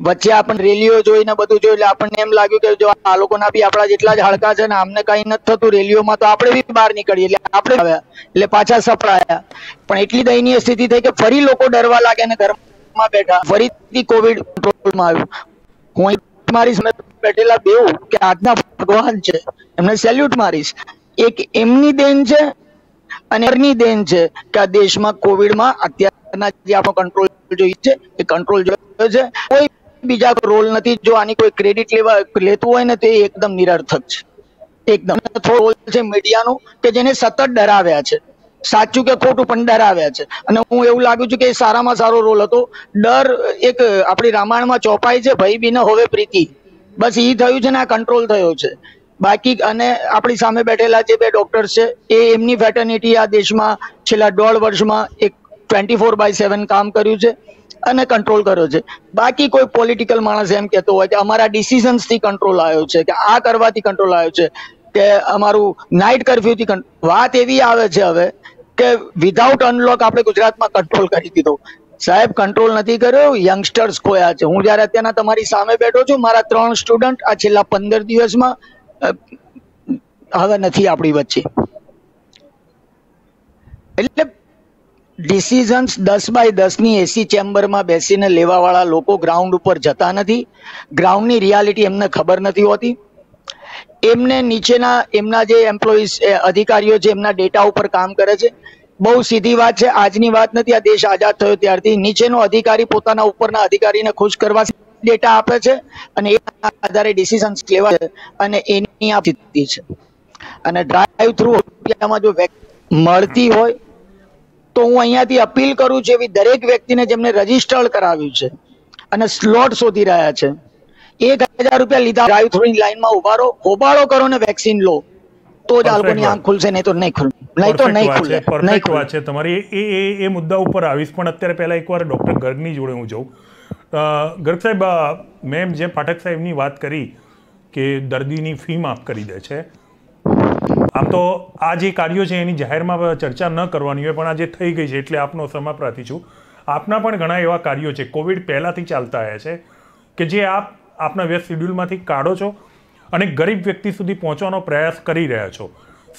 વચ્ચે આપણને રેલીઓ જોઈને બધું જોયું એટલે આપણને એમ લાગ્યું કે જો આ લોકોના બી આપણા જેટલા જ હડકા છે ને, આમને કઈ નથી થતું રેલીઓમાં તો આપણે બી બહાર નીકળીએ એટલે આપણે આવ્યા એટલે પાછા સપડાયા. પણ એટલી દયનીય સ્થિતિ થઈ કે ફરી લોકો ડરવા લાગ્યા ને ઘરમાં બેઠા. ફરીથી કોવિડ કંટ્રોલમાં આવ્યું. હું મારી સામે બેઠેલા બેઉ કે આજના ભગવાન છે. એમને સેલ્યુટ મારીશ. એક એમની દેન છે અને એમની દેન છે કે આ દેશમાં કોવિડમાં અત્યારના જે આપણો કંટ્રોલ જોઈએ છે, એ કંટ્રોલ જોયો છે. કોઈ બીજા રોલ નથી, જો આની કોઈ ક્રેડિટ લેવા, લેતું હોય ને, તે એકદમ નિરર્થક છે. એકદમ. થોડો રોલ છે મીડિયાનો કે જેને સતત ડરાવ્યા છે. સાચું કે ખોટું પણ ડરાવ્યા છે. અને હું એવું લાગુ છું કે એ સારામાં સારો રોલ હતો. ડર એક આપણી રામાયણમાં ચોપાઈ છે, ભય બી હવે પ્રીતિ. બસ એ થયું છે ને, આ કંટ્રોલ થયો છે. બાકી અને આપણી સામે બેઠેલા જે બે ડોક્ટર છે, એ એમની ફેટર્નિટી આ દેશમાં છેલ્લા દોઢ વર્ષમાં એક ટ્વેન્ટી ફોર બાય સેવન કામ કર્યું છે. અને કંટ્રોલ કર્યો છે. બાકી કોઈ પોલિટિકલ માણસ એમ કહેતો હોય કે અમારા ડિસિઝન્સથી કંટ્રોલ આવ્યો છે, કે આ કરવાથી કંટ્રોલ આવ્યો છે, કે અમારું નાઇટ કર્ફ્યુ થી વાત એવી આવે છે હવે કે વિધાઉટ અનલોક આપણે ગુજરાતમાં કંટ્રોલ કરી દીધો. સાહેબ કંટ્રોલ નથી કર્યો યંગસ્ટર્સ ખોયા છે. હું જ્યારે અત્યારના તમારી સામે બેઠો છું, મારા ત્રણ સ્ટુડન્ટ આ છેલ્લા પંદર દિવસમાં હવે નથી આપણી વચ્ચે. એટલે ડિસિઝન્સ દસ બાય દસની એસી ચેમ્બરમાં બેસીને લેવાવાળા લોકો ગ્રાઉન્ડ ઉપર જતા નથી. ગ્રાઉન્ડની રિયાલિટી એમને ખબર નથી હોતી. એમને નીચેના, એમના જે એમ્પ્લોઈઝ અધિકારીઓ છે, એમના ડેટા ઉપર કામ કરે છે. બહુ સીધી વાત છે, આજની વાત નથી, આ દેશ આઝાદ થયો ત્યારથી. નીચેનો અધિકારી પોતાના ઉપરના અધિકારીને ખુશ કરવા ડેટા આપે છે અને એ આધારે ડિસિઝન્સ લેવા છે અને એની આ સ્થિતિ છે. અને ડ્રાઈવ થ્રુ રૂપિયામાં જો મળતી હોય તો હું અહીંયાથી અપીલ કરું છું એવી દરેક વ્યક્તિને જેમને રજીસ્ટર્ડ કરાવ્યું છે અને સ્લોટ શોધી રહ્યા છે. એક હજાર રૂપિયા લીધા ડ્રાઈવ થ્રુની લાઈનમાં ઊભા રહો હોબાળો કરો ને વેક્સિન લો તો જ આ લોકોની આંખ ખુલશે નહીં તો નહીં ખુલે નહીં તો નહીં ખુલે ખુલે. વાત છે તમારી. એ એ એ મુદ્દા ઉપર આવીશ પણ અત્યારે પહેલા એકવાર ડૉક્ટર ગર્ગની જોડે હું જઉં. ગર્ગ સાહેબ મેં જે પાઠક સાહેબની વાત કરી કે દર્દીની ફી માફ કરી દે છે. આમ તો આ જે કાર્યો છે એની જાહેરમાં ચર્ચા ન કરવાની હોય, પણ આજે થઈ ગઈ છે એટલે આપનો સમાપ્રાર્થી છું. આપના પણ ઘણા એવા કાર્યો છે. કોવિડ પહેલાંથી ચાલતા આવ્યા છે કે જે આપ આપના વ્યસ્ત શિડ્યુલમાંથી કાઢો છો અને ગરીબ વ્યક્તિ સુધી પહોંચવાનો પ્રયાસ કરી રહ્યા છો.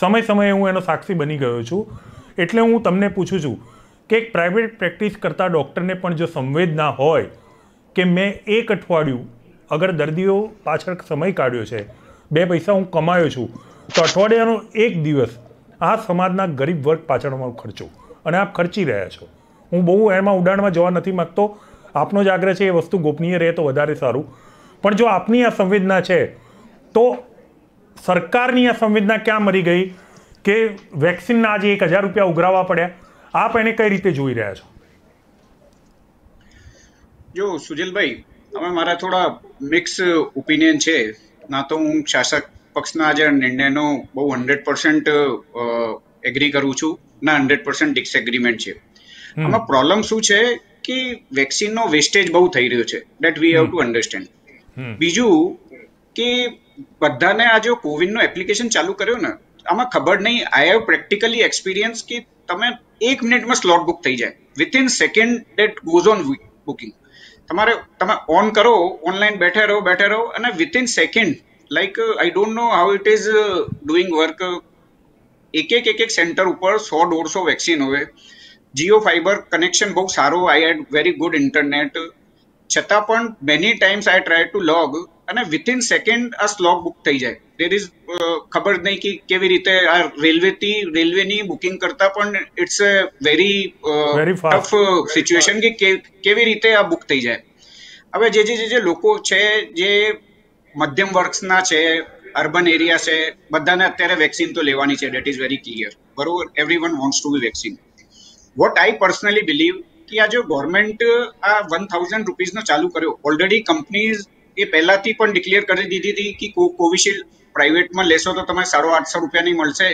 સમય સમયે હું એનો સાક્ષી બની ગયો છું. એટલે હું તમને પૂછું છું કે એક પ્રાઇવેટ પ્રેક્ટિસ કરતા ડૉક્ટરને પણ જો સંવેદના હોય કે મેં એક અઠવાડિયું અગર દર્દીઓ પાછળ સમય કાઢ્યો છે, બે પૈસા હું કમાયો છું તો અઠવાડિયાનો એક દિવસ આ સમાજના ગરીબ વર્ગ પાછળ હું ખર્ચો. અને આપ ખર્ચી રહ્યા છો. હું બહુ એમાં ઉડાણમાં જવા નથી માગતો. આપનો જ આગ્રહ છે એ વસ્તુ ગોપનીય રહે તો વધારે સારું. પણ જો આપની આ સંવેદના છે, તો સરકારની આ સંવેદના ક્યાં મરી ગઈ કે વેક્સિનના આજે એક હજાર રૂપિયા ઉઘરાવવા પડ્યા? આપ એને કઈ રીતે જોઈ રહ્યા છો? જો, સુજલભાઈ અમે મારા થોડા મિક્સ ઓપિનિયન છે. ના તો હું શાસક પક્ષના જે નિર્ણયનો બહુ હંડ્રેડ પર્સન્ટ એગ્રી કરું છું. ના હંડ્રેડ પર્સન્ટ ડિસએગ્રીમેન્ટ છે. આમાં પ્રોબ્લેમ શું છે કે વેક્સિનનો વેસ્ટેજ બહુ થઈ રહ્યો છે. That we have to understand બીજું કે બધાને આ જો કોવિનનો એપ્લિકેશન ચાલુ કર્યો ને આમાં ખબર નહીં. આઈ હેવ પ્રેક્ટિકલી એક્સપિરિયન્સ કે તમે એક મિનિટમાં સ્લોટ બુક થઈ જાય. Within second that goes on booking તમારે તમે ઓન કરો ઓનલાઈન બેઠા રહો બેઠા રહો અને within second like I don't know how it is doing work એક એક એક એક સેન્ટર ઉપર સો દોઢસો વેક્સિન હોય જીઓ ફાઈબર કનેક્શન બહુ સારું I had very good internet છતાં પણ many times I try to log અને વિથિન સેકન્ડ આ સ્લોગ બુક થઈ જાય દેર ઇઝ ખબર નહીં કે કેવી રીતે આ રેલવેથી રેલવેની બુકિંગ કરતા પણ it's a very Very fast. Tough situation કે કે- કેવી રીતે આ બુક થઈ જાય હવે જે જે જે જે લોકો છે જે મધ્યમ વર્ગના છે અર્બન એરિયા છે, બધાને અત્યારે વેક્સિન તો લેવાની છે ડેટ ઇઝ વેરી ક્લિયર બરોબર? Everyone wants to be vaccine what I personally believe કે આ જો ગવર્મેન્ટ આ વન થાઉઝન્ડ રૂપીઝનો ચાલુ કર્યો ઓલરેડી કંપનીઝ એ પહેલાથી પણ ડિક્લેર કરી દીધી હતી કે કોવિશિલ્ડ પ્રાઇવેટમાં લેશો તો તમે સાડો આઠસો રૂપિયાની મળશે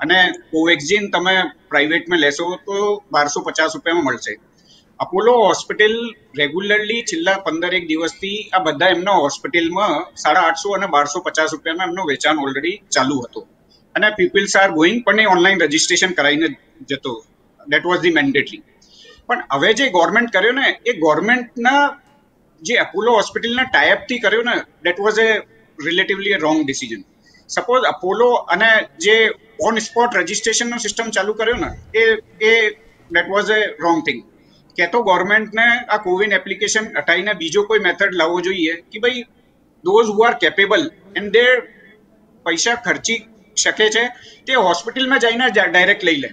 અને કોવેક્સિન તમે પ્રાઇવેટમાં લેશો તો બારસો પચાસ રૂપિયામાં મળશે. અપોલો હોસ્પિટલ રેગ્યુલરલી છેલ્લા પંદર એક દિવસથી આ બધા એમના હોસ્પિટલમાં સાડા આઠસો અને બારસો પચાસ રૂપિયામાં એમનું વેચાણ ઓલરેડી ચાલુ હતું. અને પીપલ્સ આર ગોઈંગ પણ એ ઓનલાઈન રજીસ્ટ્રેશન કરાવીને જતો. દેટ વોઝ ધી મેન્ડેટરી પણ હવે જે ગવર્મેન્ટ કર્યો ને, એ ગવર્મેન્ટના જે અપોલો હોસ્પિટલના ટાઈઅપથી કર્યો ને that was a relatively wrong decision suppose Apollo અને જે ઓન સ્પોટ રજીસ્ટ્રેશનનો સિસ્ટમ ચાલુ કર્યો ને, એ એ that was a wrong thing કે તો ગવર્મેન્ટને આ કોવિન એપ્લિકેશન હટાવીને બીજો કોઈ મેથડ લાવવો જોઈએ કે ભાઈ those who are capable and they પૈસા ખર્ચી શકે છે તે હોસ્પિટલમાં જઈને ડાયરેક્ટ લઈ લે.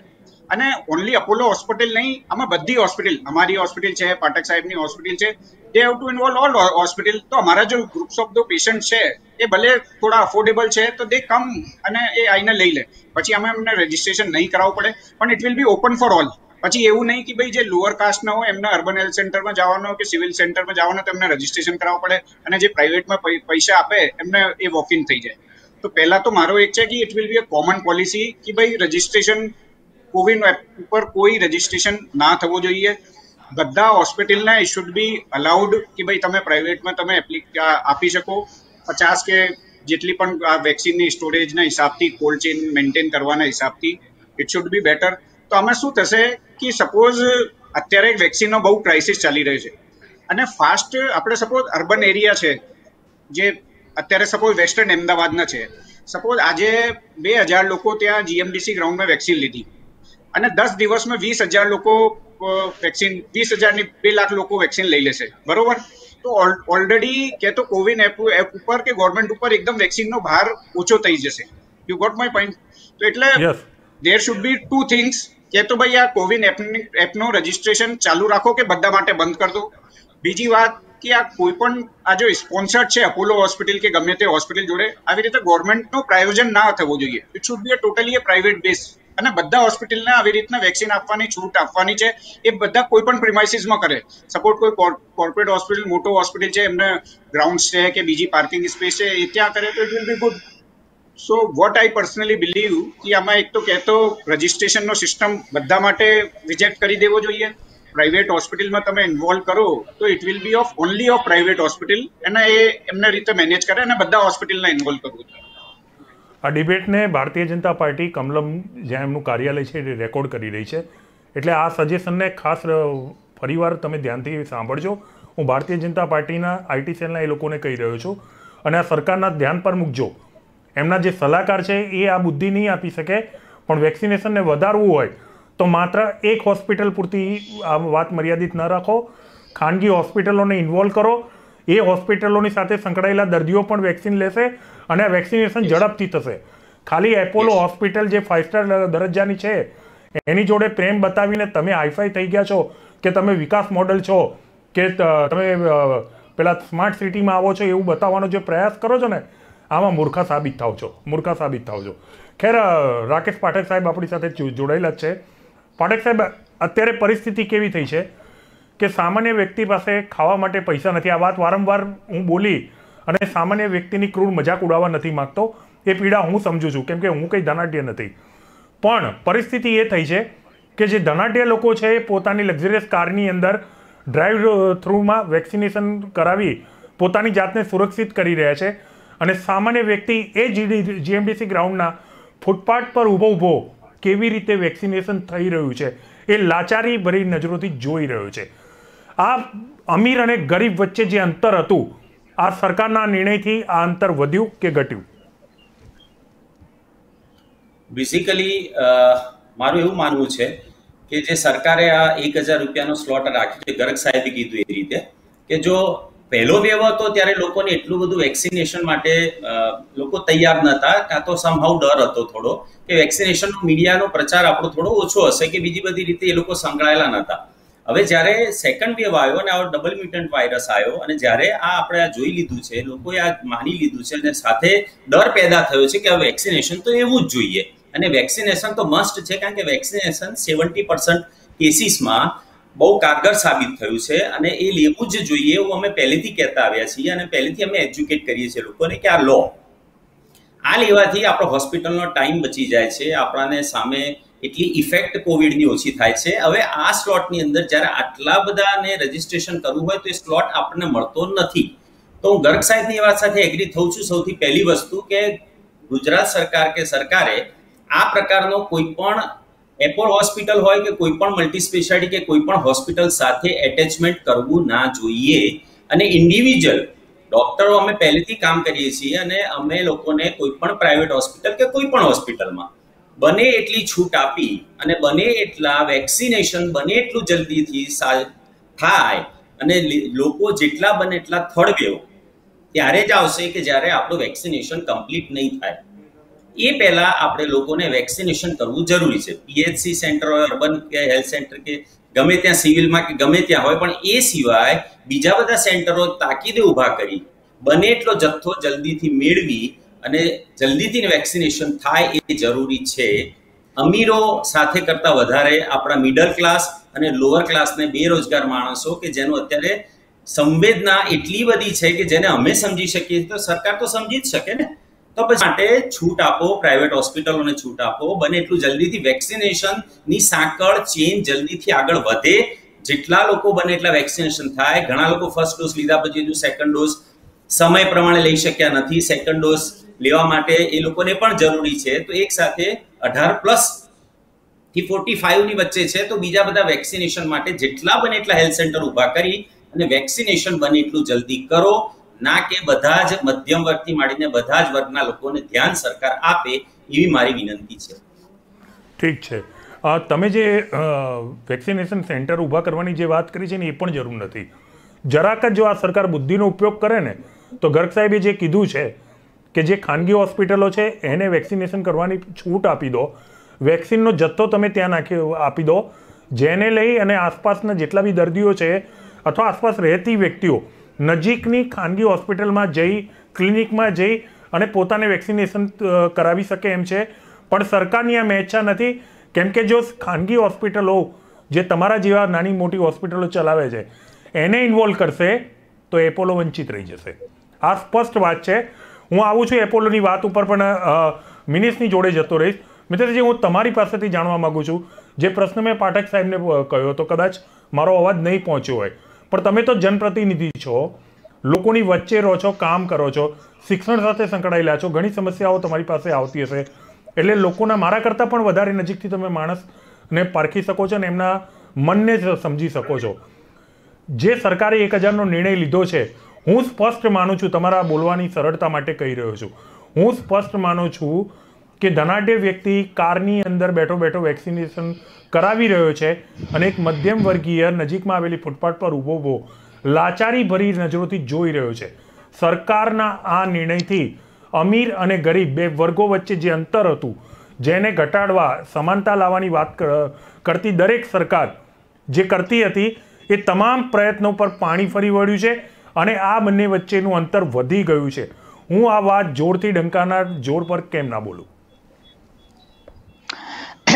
અને ઓનલી અપોલો હોસ્પિટલ નહીં, આમાં બધી હોસ્પિટલ અમારી હોસ્પિટલ છે, પાઠક સાહેબની હોસ્પિટલ છે they have to involve all hospital તો અમારા જો ગ્રુપ્સ ઓફ ધ પેશન્ટ છે, એ ભલે થોડા અફોર્ડેબલ છે, તો દે કમ અને એ આઈને લઈ લે. પછી અમે એમને રજીસ્ટ્રેશન નહીં કરાવવું પડે, પણ it will be open for all પછી એવું નહીં કે ભાઈ જે લોઅર કાસ્ટના હોય એમને અર્બન હેલ્થ સેન્ટરમાં જવાનો કે સિવિલ સેન્ટરમાં જવાનો તો એમને રજીસ્ટ્રેશન કરાવવું પડે અને જે પ્રાઇવેટમાં પૈસા આપે એમને એ વોક ઇન થઈ જાય. તો પહેલા તો મારો એક છે કે it will be a common policy કે ભાઈ રજીસ્ટ્રેશન કોવિન એપ ઉપર કોઈ રજીસ્ટ્રેશન ના થવું જોઈએ. બધા હોસ્પિટલને ઇટ શુડ બી અલાઉડ કે ભાઈ તમે પ્રાઇવેટમાં તમે એપ્લિક આપી શકો. પચાસ કે જેટલી પણ આ વેક્સિનની સ્ટોરેજના હિસાબથી કોલ્ડ ચેન મેન્ટેન કરવાના હિસાબથી ઇટ શુડ બી બેટર તો આમાં શું થશે કે સપોઝ અત્યારે વેક્સિનનો બહુ ક્રાઇસિસ ચાલી રહ્યો છે. અને ફાસ્ટ આપણે સપોઝ અર્બન એરિયા છે જે અત્યારે સપોઝ વેસ્ટર્ન અમદાવાદના છે. સપોઝ આજે બે હજાર લોકો ત્યાં જીએમડીસી ગ્રાઉન્ડમાં વેક્સિન લીધી. અને દસ દિવસમાં વીસ હજાર લોકો વેક્સિન વીસ હજારની બે લાખ લોકો વેક્સિન લઈ લેશે. બરોબર? તો ઓલરેડી કે તો કોવિન એપ એપ ઉપર કે ગવર્મેન્ટ ઉપર એકદમ વેક્સિનનો ભાર ઓછો થઈ જશે. યુ ગોટ માય પોઈન્ટ તો એટલે there should be two things કે તો ભાઈ આ કોવિન એપનું રજીસ્ટ્રેશન ચાલુ રાખો કે બધા માટે બંધ કરી દો? બીજી વાત કે આ કોઈ પણ આ જો સ્પોન્સર્ડ છે અપોલો હોસ્પિટલ કે ગમે તે હોસ્પિટલ જોડે, આવી રીતે ગવર્મેન્ટનું પ્રાયોજન ના થવું જોઈએ. It should be a totally a private base અને બધા હોસ્પિટલને આવી રીતના વેક્સિન આપવાની, છૂટ આપવાની છે, એ બધા કોઈ પણ પ્રિમાઇસીસમાં કરે. સપોર્ટ કોઈ કોર્પોરેટ હોસ્પિટલ મોટો હોસ્પિટલ છે, એમને ગ્રાઉન્ડ છે કે બીજી પાર્કિંગ સ્પેસ છે, એ ત્યાં કરે તો it will be good so what I personally believe કે આમાં એક તો કહેતો રજીસ્ટ્રેશનનો સિસ્ટમ બધા માટે રિજેક્ટ કરી દેવો જોઈએ. પ્રાઇવેટ હોસ્પિટલમાં તમે ઇન્વોલ્વ કરો તો it will be of only of private hospital અને એ એમને રીતે મેનેજ કરે અને બધા હોસ્પિટલને ઇન્વોલ્વ કરવું જોઈએ. આ ડિબેટને ભારતીય જનતા પાર્ટી કમલમ જ્યાં એમનું કાર્યાલય છે એ રેકોર્ડ કરી રહી છે. એટલે આ સજેશનને ખાસ ફરીવાર તમે ધ્યાનથી સાંભળજો. હું ભારતીય જનતા પાર્ટીના આઈટી સેલના એ લોકોને કહી રહ્યો છું. અને આ સરકારના ધ્યાન પર મૂકજો. એમના જે સલાહકાર છે એ આ બુદ્ધિ નહીં આપી શકે પણ વેક્સિનેશનને વધારવું હોય તો માત્ર એક હોસ્પિટલ પૂરતી આ વાત મર્યાદિત ન રાખો. ખાનગી હોસ્પિટલોને ઇન્વોલ્વ કરો. એ હોસ્પિટલોની સાથે સંકળાયેલા દર્દીઓ પણ વેક્સિન લેશે અને આ વેક્સિનેશન ઝડપથી થશે. ખાલી એપોલો હોસ્પિટલ જે ફાઇવ સ્ટાર દરજ્જાની છે એની જોડે પ્રેમ બતાવીને તમે હાઈફાઈ થઈ ગયા છો કે તમે વિકાસ મોડલ છો કે તમે પેલા સ્માર્ટ સિટીમાં આવો છો એવું બતાવવાનો જે પ્રયાસ કરો છો ને આમાં મૂર્ખા સાબિત થાવ છો. મૂર્ખા સાબિત થાવ છો. ખેર રાકેશ પાઠક સાહેબ આપણી સાથે જોડાયેલા જ છે. પાઠક સાહેબ, અત્યારે પરિસ્થિતિ કેવી થઈ છે? કે સામાન્ય વ્યક્તિ પાસે ખાવા માટે પૈસા નથી. આ વાત વારંવાર હું બોલી અને સામાન્ય વ્યક્તિની ક્રૂર મજાક ઉડાવવા નથી માગતો. એ પીડા હું સમજુ છું. કેમ કે હું કંઈ ધનાઢ્ય નથી. પણ પરિસ્થિતિ એ થઈ છે કે જે ધનાઢ્ય લોકો છે એ પોતાની લક્ઝરિયસ કારની અંદર ડ્રાઈવ થ્રુમાં વેક્સિનેશન કરાવી પોતાની જાતને સુરક્ષિત કરી રહ્યા છે. અને સામાન્ય વ્યક્તિ એ જીડી જીએમડીસી ગ્રાઉન્ડના ફૂટપાથ પર ઊભો ઊભો કેવી રીતે વેક્સિનેશન થઈ રહ્યું છે એ લાચારી ભરી નજરોથી જોઈ રહ્યો છે. આ અમીર અને ગરીબ વચ્ચે જે અંતર હતું, આ સરકારના નિર્ણયથી આ અંતર વધ્યું કે ઘટ્યું? બેઝિકલી મારું એવું માનવું છે કે જે સરકારે આ એક હજાર રૂપિયાનો સ્લોટ રાખ્યો છે, ગરગ સાહેબે કીધું એ રીતે, કે જો પહેલો વેવ હતો ત્યારે લોકોને એટલું બધું વેક્સિનેશન માટે લોકો તૈયાર નહોતા કાં તો સમહાઉ ડર હતો થોડો કે વેક્સિનેશનનો મીડિયાનો પ્રચાર આપણો થોડો ઓછો હશે કે બીજી બધી રીતે એ લોકો સંકળાયેલા નહોતા હવે જ્યારે સેકન્ડ વેવ આવ્યો અને આ ડબલ મ્યુટન્ટ વાયરસ આવ્યો અને જ્યારે આ આપણે આ જોઈ લીધું છે, લોકોએ આ માની લીધું છે અને સાથે ડર પેદા થયો છે કે આ વેક્સિનેશન તો એવું જ જોઈએ. અને વેક્સિનેશન તો મસ્ટ છે કારણ કે વેક્સિનેશન સેવન્ટી પર્સન્ટ કેસીસમાં બહુ કારગર સાબિત થયું છે અને એ લેવું જ જોઈએ એવું અમે પહેલેથી કહેતા આવ્યા છીએ અને પહેલેથી અમે એજ્યુકેટ કરીએ છીએ લોકોને કે આ લો. આ લેવાથી આપણો હોસ્પિટલનો ટાઈમ બચી જાય છે, આપણાને સામે એટલી ઇફેક્ટ કોવિડની ઓછી થાય છે. હવે આ સ્લોટની અંદર જ્યારે આટલા બધાને રજીસ્ટ્રેશન કરવું હોય તો એ સ્લોટ આપણને મળતો નથી. તો હું ગર્ગ સાહેબની વાત સાથે એગ્રી થઉં છું સૌથી પહેલી વસ્તુ કે ગુજરાત સરકાર કે સરકારે આ પ્રકારનો કોઈ પણ એપોલ હોસ્પિટલ હોય કે કોઈ પણ મલ્ટી સ્પેશિયાલિટી કે કોઈ પણ હોસ્પિટલ સાથે એટેચમેન્ટ કરવું ના જોઈએ. અને ઇન્ડિવિજ્યુઅલ ડોક્ટરો અમે પહેલેથી કામ કરીએ છીએ અને અમે લોકોને કોઈ પણ પ્રાઇવેટ હોસ્પિટલ કે કોઈ પણ હોસ્પિટલમાં બને એટલી છૂટ આપી અને બને એટલા વેક્સિનેશન બને એટલું જલ્દીથી થાય અને લોકો જેટલા બને એટલા થર્ડ વેવ ત્યારે જ આવશે કે જ્યારે આપણું વેક્સિનેશન કમ્પ્લીટ નહીં થાય. એ પહેલા આપણે લોકોને વેક્સિનેશન કરવું જરૂરી છે. પીએચસી સેન્ટર હોય અર્બન કે હેલ્થ સેન્ટર કે ગમે ત્યાં સિવિલમાં કે ગમે ત્યાં હોય, પણ એ સિવાય બીજા બધા સેન્ટરો તાકીદે ઊભા કરી, બને એટલો જથ્થો જલ્દીથી મેળવી અને જલ્દીથી વેક્સિનેશન થાય એ જરૂરી છે. અમીરો સાથે કરતા વધારે આપણા મિડલ ક્લાસ અને લોઅર ક્લાસને બેરોજગાર માણસો કે જેનું અત્યારે સંવેદના એટલી બધી છે કે જેને અમે સમજી શકીએ તો સરકાર તો સમજી જ શકે ને. તો પછી માટે છૂટ આપો પ્રાઇવેટ હોસ્પિટલોને છૂટ આપો. બને એટલું જલ્દીથી વેક્સિનેશનની સાંકળ ચેન જલ્દીથી આગળ વધે. જેટલા લોકો બને એટલા વેક્સિનેશન થાય. ઘણા લોકો ફર્સ્ટ ડોઝ લીધા પછી હજુ સેકન્ડ ડોઝ સમય પ્રમાણે લઈ શક્યા નથી. સેકન્ડ ડોઝ લેવા માટે એ લોકોને પણ જરૂરી છે. તો એક સાથે અઢાર પ્લસથી ફોર્ટી ફાઈવની વચ્ચે છે. તો બીજા બધા વેક્સિનેશન માટે જેટલા બને એટલા હેલ્થ સેન્ટર ઊભા કરી અને વેક્સિનેશન બને એટલું જલ્દી કરો. ના કે બધા જ મધ્યમ વર્ગથી માંડીને બધા જ વર્ગના લોકોને ધ્યાન સરકાર આપે એવી મારી વિનંતી છે. ઠીક છે. તમે જે વેક્સિનેશન સેન્ટર ઊભા કરવાની જે વાત કરી છે ને એ પણ જરૂર નથી. જરાક જ જો આ સરકાર બુદ્ધિનો ઉપયોગ કરે ને, તો ગર્ગ સાહેબે જે કીધું છે કે જે ખાનગી હોસ્પિટલો છે એને વેક્સિનેશન કરવાની છૂટ આપી દો. વેક્સિનનો જથ્થો તમે ત્યાં નાખી, આપી દો. જેને લઈ અને આસપાસના જેટલા બી દર્દીઓ છે અથવા આસપાસ રહેતી વ્યક્તિઓ નજીકની ખાનગી હોસ્પિટલમાં જઈ, ક્લિનિકમાં જઈ અને પોતાને વેક્સિનેશન કરાવી શકે એમ છે. પણ સરકારની આ મેચ્છા નથી. કેમ કે જો ખાનગી હોસ્પિટલો જે તમારા જેવા નાની મોટી હોસ્પિટલો ચલાવે છે, એને ઇન્વોલ્વ કરશે તો એપોલો વંચિત રહી જશે. આ સ્પષ્ટ વાત છે. હું આવું છું એપોલોની વાત ઉપર પણ મિનિસની જોડે જતો રહીશ. મિત્રજી, હું તમારી પાસેથી જાણવા માગું છું. જે પ્રશ્ન મેં પાઠક સાહેબને કહ્યો તો કદાચ મારો અવાજ નહીં પહોંચ્યો હોય. પણ તમે તો જનપ્રતિનિધિ છો. લોકોની વચ્ચે રહો છો, કામ કરો છો. શિક્ષણ સાથે સંકળાયેલા છો. ઘણી સમસ્યાઓ તમારી પાસે આવતી હશે. એટલે લોકોના મારા કરતાં પણ વધારે નજીકથી તમે માણસને પારખી શકો છો અને એમના મનને સમજી શકો છો. જે સરકારે એક હજારનો નિર્ણય લીધો છે, હું સ્પષ્ટ માનું છું, તમારા બોલવાની સરળતા માટે કહી રહ્યો છું. હું સ્પષ્ટ માનું છું કે ધનાઢ્ય વ્યક્તિ કારની અંદર બેઠો બેઠો વેક્સિનેશન કરાવી રહ્યો છે અને એક મધ્યમ વર્ગીય નજીકમાં આવેલી ફૂટપાથ પર ઊભો ઊભો લાચારી ભરી નજરોથી જોઈ રહ્યો છે. સરકારના આ નિર્ણયથી અમીર અને ગરીબ બે વર્ગો વચ્ચે જે અંતર હતું, જેને ઘટાડવા સમાનતા લાવવાની વાત કરતી દરેક સરકાર જે કરતી હતી, એ તમામ પ્રયત્નો પર પાણી ફરી વળ્યું છે અને આ બંને વચ્ચેનું અંતર વધી ગયું છે. હું આ વાત જોરથી ડંકાના જોર પર કેમ ના બોલું?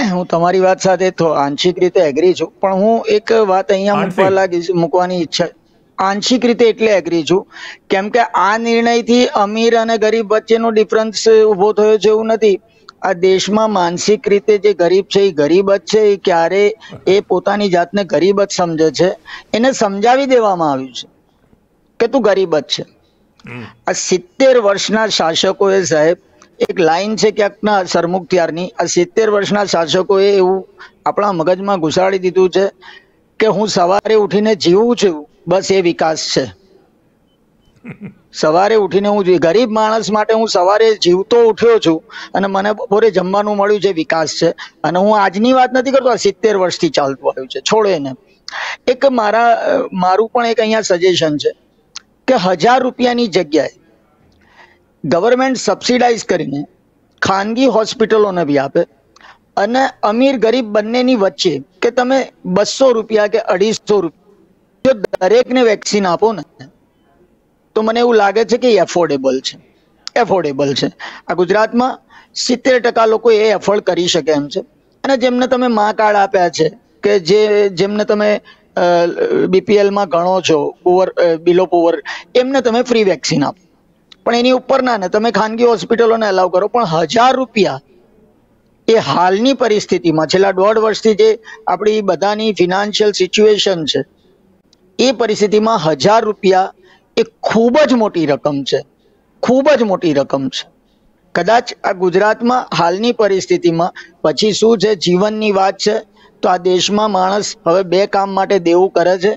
હું તમારી વાત સાથે આંશિક રીતે એગ્રી છું પણ હું એક વાત અહીંયા મૂકવા લાગી મૂકવાની ઈચ્છા આંશિક રીતે એટલે એગ્રી છું. કેમ કે આ નિર્ણયથી અમીર અને ગરીબ વચ્ચેનો ડિફરન્સ ઊભો થયો છે એવું નથી. આ દેશમાં માનસિક રીતે જે ગરીબ છે એ ગરીબ જ છે એ ક્યારે એ પોતાની જાતને ગરીબ જ સમજે છે એને સમજાવી દેવામાં આવ્યું છે કે તું ગરીબ જ છે. આ સિત્તેર વર્ષના શાસકોએ સાહેબ એક લાઈન છે ક્યાંકના સરમુખત્યારની આ સિત્તેર વર્ષના શાસકોએ એવું આપણા મગજમાં ઘુસાડી દીધું છે કે હું સવારે ઉઠીને જીવું છું. બસ એ વિકાસ છે. સવારે ઉઠીને હું ગરીબ માણસ માટે હું સવારે જીવતો ઉઠ્યો છું અને મને બપોરે જમવાનું મળ્યું છે, વિકાસ છે. અને હું આજની વાત નથી કરતો, આ સિત્તેર વર્ષથી ચાલતું આવ્યું છે. છોડો એને. એક મારા, મારું પણ એક અહીંયા સજેશન છે કે હજાર રૂપિયાની જગ્યાએ ગવર્મેન્ટ સબસિડાઇઝ કરીને ખાનગી હોસ્પિટલોને બી આપે અને અમીર ગરીબ બંનેની વચ્ચે કે તમે બસો રૂપિયા કે અઢીસો રૂપિયા જો દરેકને વેક્સિન આપો ને, તો મને એવું લાગે છે કે એફોર્ડેબલ છે. એફોર્ડેબલ છે. આ ગુજરાતમાં સિત્તેર ટકા લોકો એ એફોર્ડ કરી શકે એમ છે. અને જેમને તમે મા કાર્ડ આપ્યા છે, કે જે, જેમને તમે બીપીએલમાં ગણો છો પુઅર બિલો પુઅર એમને તમે ફ્રી વેક્સિન આપો. પણ એની ઉપર ના, ને તમે ખાનગી હોસ્પિટલોને અલાઉ કરો, પણ હજાર રૂપિયા એ હાલની પરિસ્થિતિમાં, છેલ્લા દોઢ વર્ષથી જે આપણી બધાની ફિનાન્શિયલ સિચ્યુએશન છે, એ પરિસ્થિતિમાં હજાર રૂપિયા એ ખૂબ જ મોટી રકમ છે, ખૂબ જ મોટી રકમ છે. કદાચ આ ગુજરાતમાં હાલની પરિસ્થિતિમાં, પછી શું છે, જીવનની વાત છે, તો આ દેશમાં માણસ હવે બે કામ માટે દેવું કરે છે,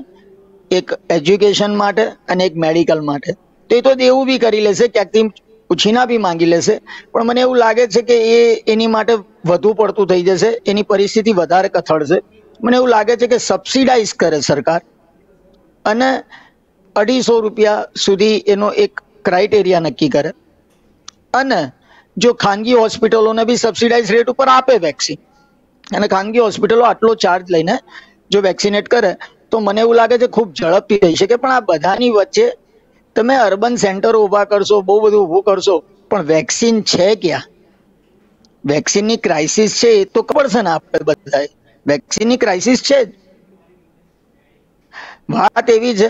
એક એજ્યુકેશન માટે અને એક મેડિકલ માટે. તો તો દેવું બી કરી લેશે, ક્યાંકથી પૂછીના બી માંગી લેશે. પણ મને એવું લાગે છે કે એ એની માટે વધુ પડતું થઈ જશે, એની પરિસ્થિતિ વધારે કથળશે મને એવું લાગે છે કે સબસિડાઇઝ કરે સરકાર. અને અઢીસો રૂપિયા સુધી એનો એક ક્રાઇટેરિયા નક્કી કરે. અને જો ખાનગી હોસ્પિટલોને બી સબસિડાઇઝ રેટ ઉપર આપે વેક્સિન અને ખાનગી હોસ્પિટલો આટલો ચાર્જ લઈને જો વેક્સિનેટ કરે, તો મને એવું લાગે છે ખૂબ ઝડપથી થઈ શકે. પણ આ બધાની વચ્ચે તમે અર્બન સેન્ટરો ઊભા કરશો, બહુ બધું ઊભું કરશો, પણ વેક્સિન છે ક્યાં? વેક્સિનની ક્રાઇસિસ છે એ તો ખબર છે ને આપણે બધાએ? વેક્સિનની ક્રાઇસિસ છે જ. વાત એવી છે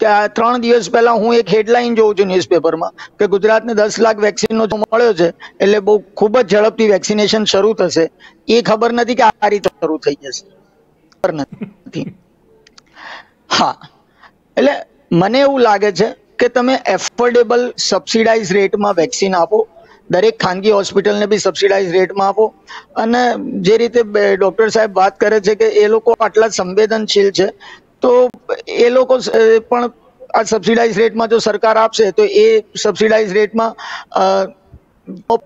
કે આ ત્રણ દિવસ પહેલા હું એક હેડલાઇન જોઉં છું ન્યૂઝપેપરમાં કે ગુજરાતને દસ લાખ વેક્સિનનો જો મળ્યો છે, એટલે બહુ ખૂબ જ ઝડપથી વેક્સિનેશન શરૂ થશે. એ ખબર નથી કે આ રીતે શરૂ થઈ જશે. ખબર નથી. હા. એટલે મને એવું લાગે છે કે તમે એફોર્ડેબલ સબસિડાઇઝ રેટમાં વેક્સિન આપો. દરેક ખાનગી હોસ્પિટલને બી સબસિડાઇઝ રેટમાં આપો. અને જે રીતે ડોક્ટર સાહેબ વાત કરે છે કે એ લોકો આટલા સંવેદનશીલ છે, તો એ લોકો પણ આ સબસિડાઇઝ રેટમાં જો સરકાર આપશે, તો એ સબસિડાઇઝ રેટમાં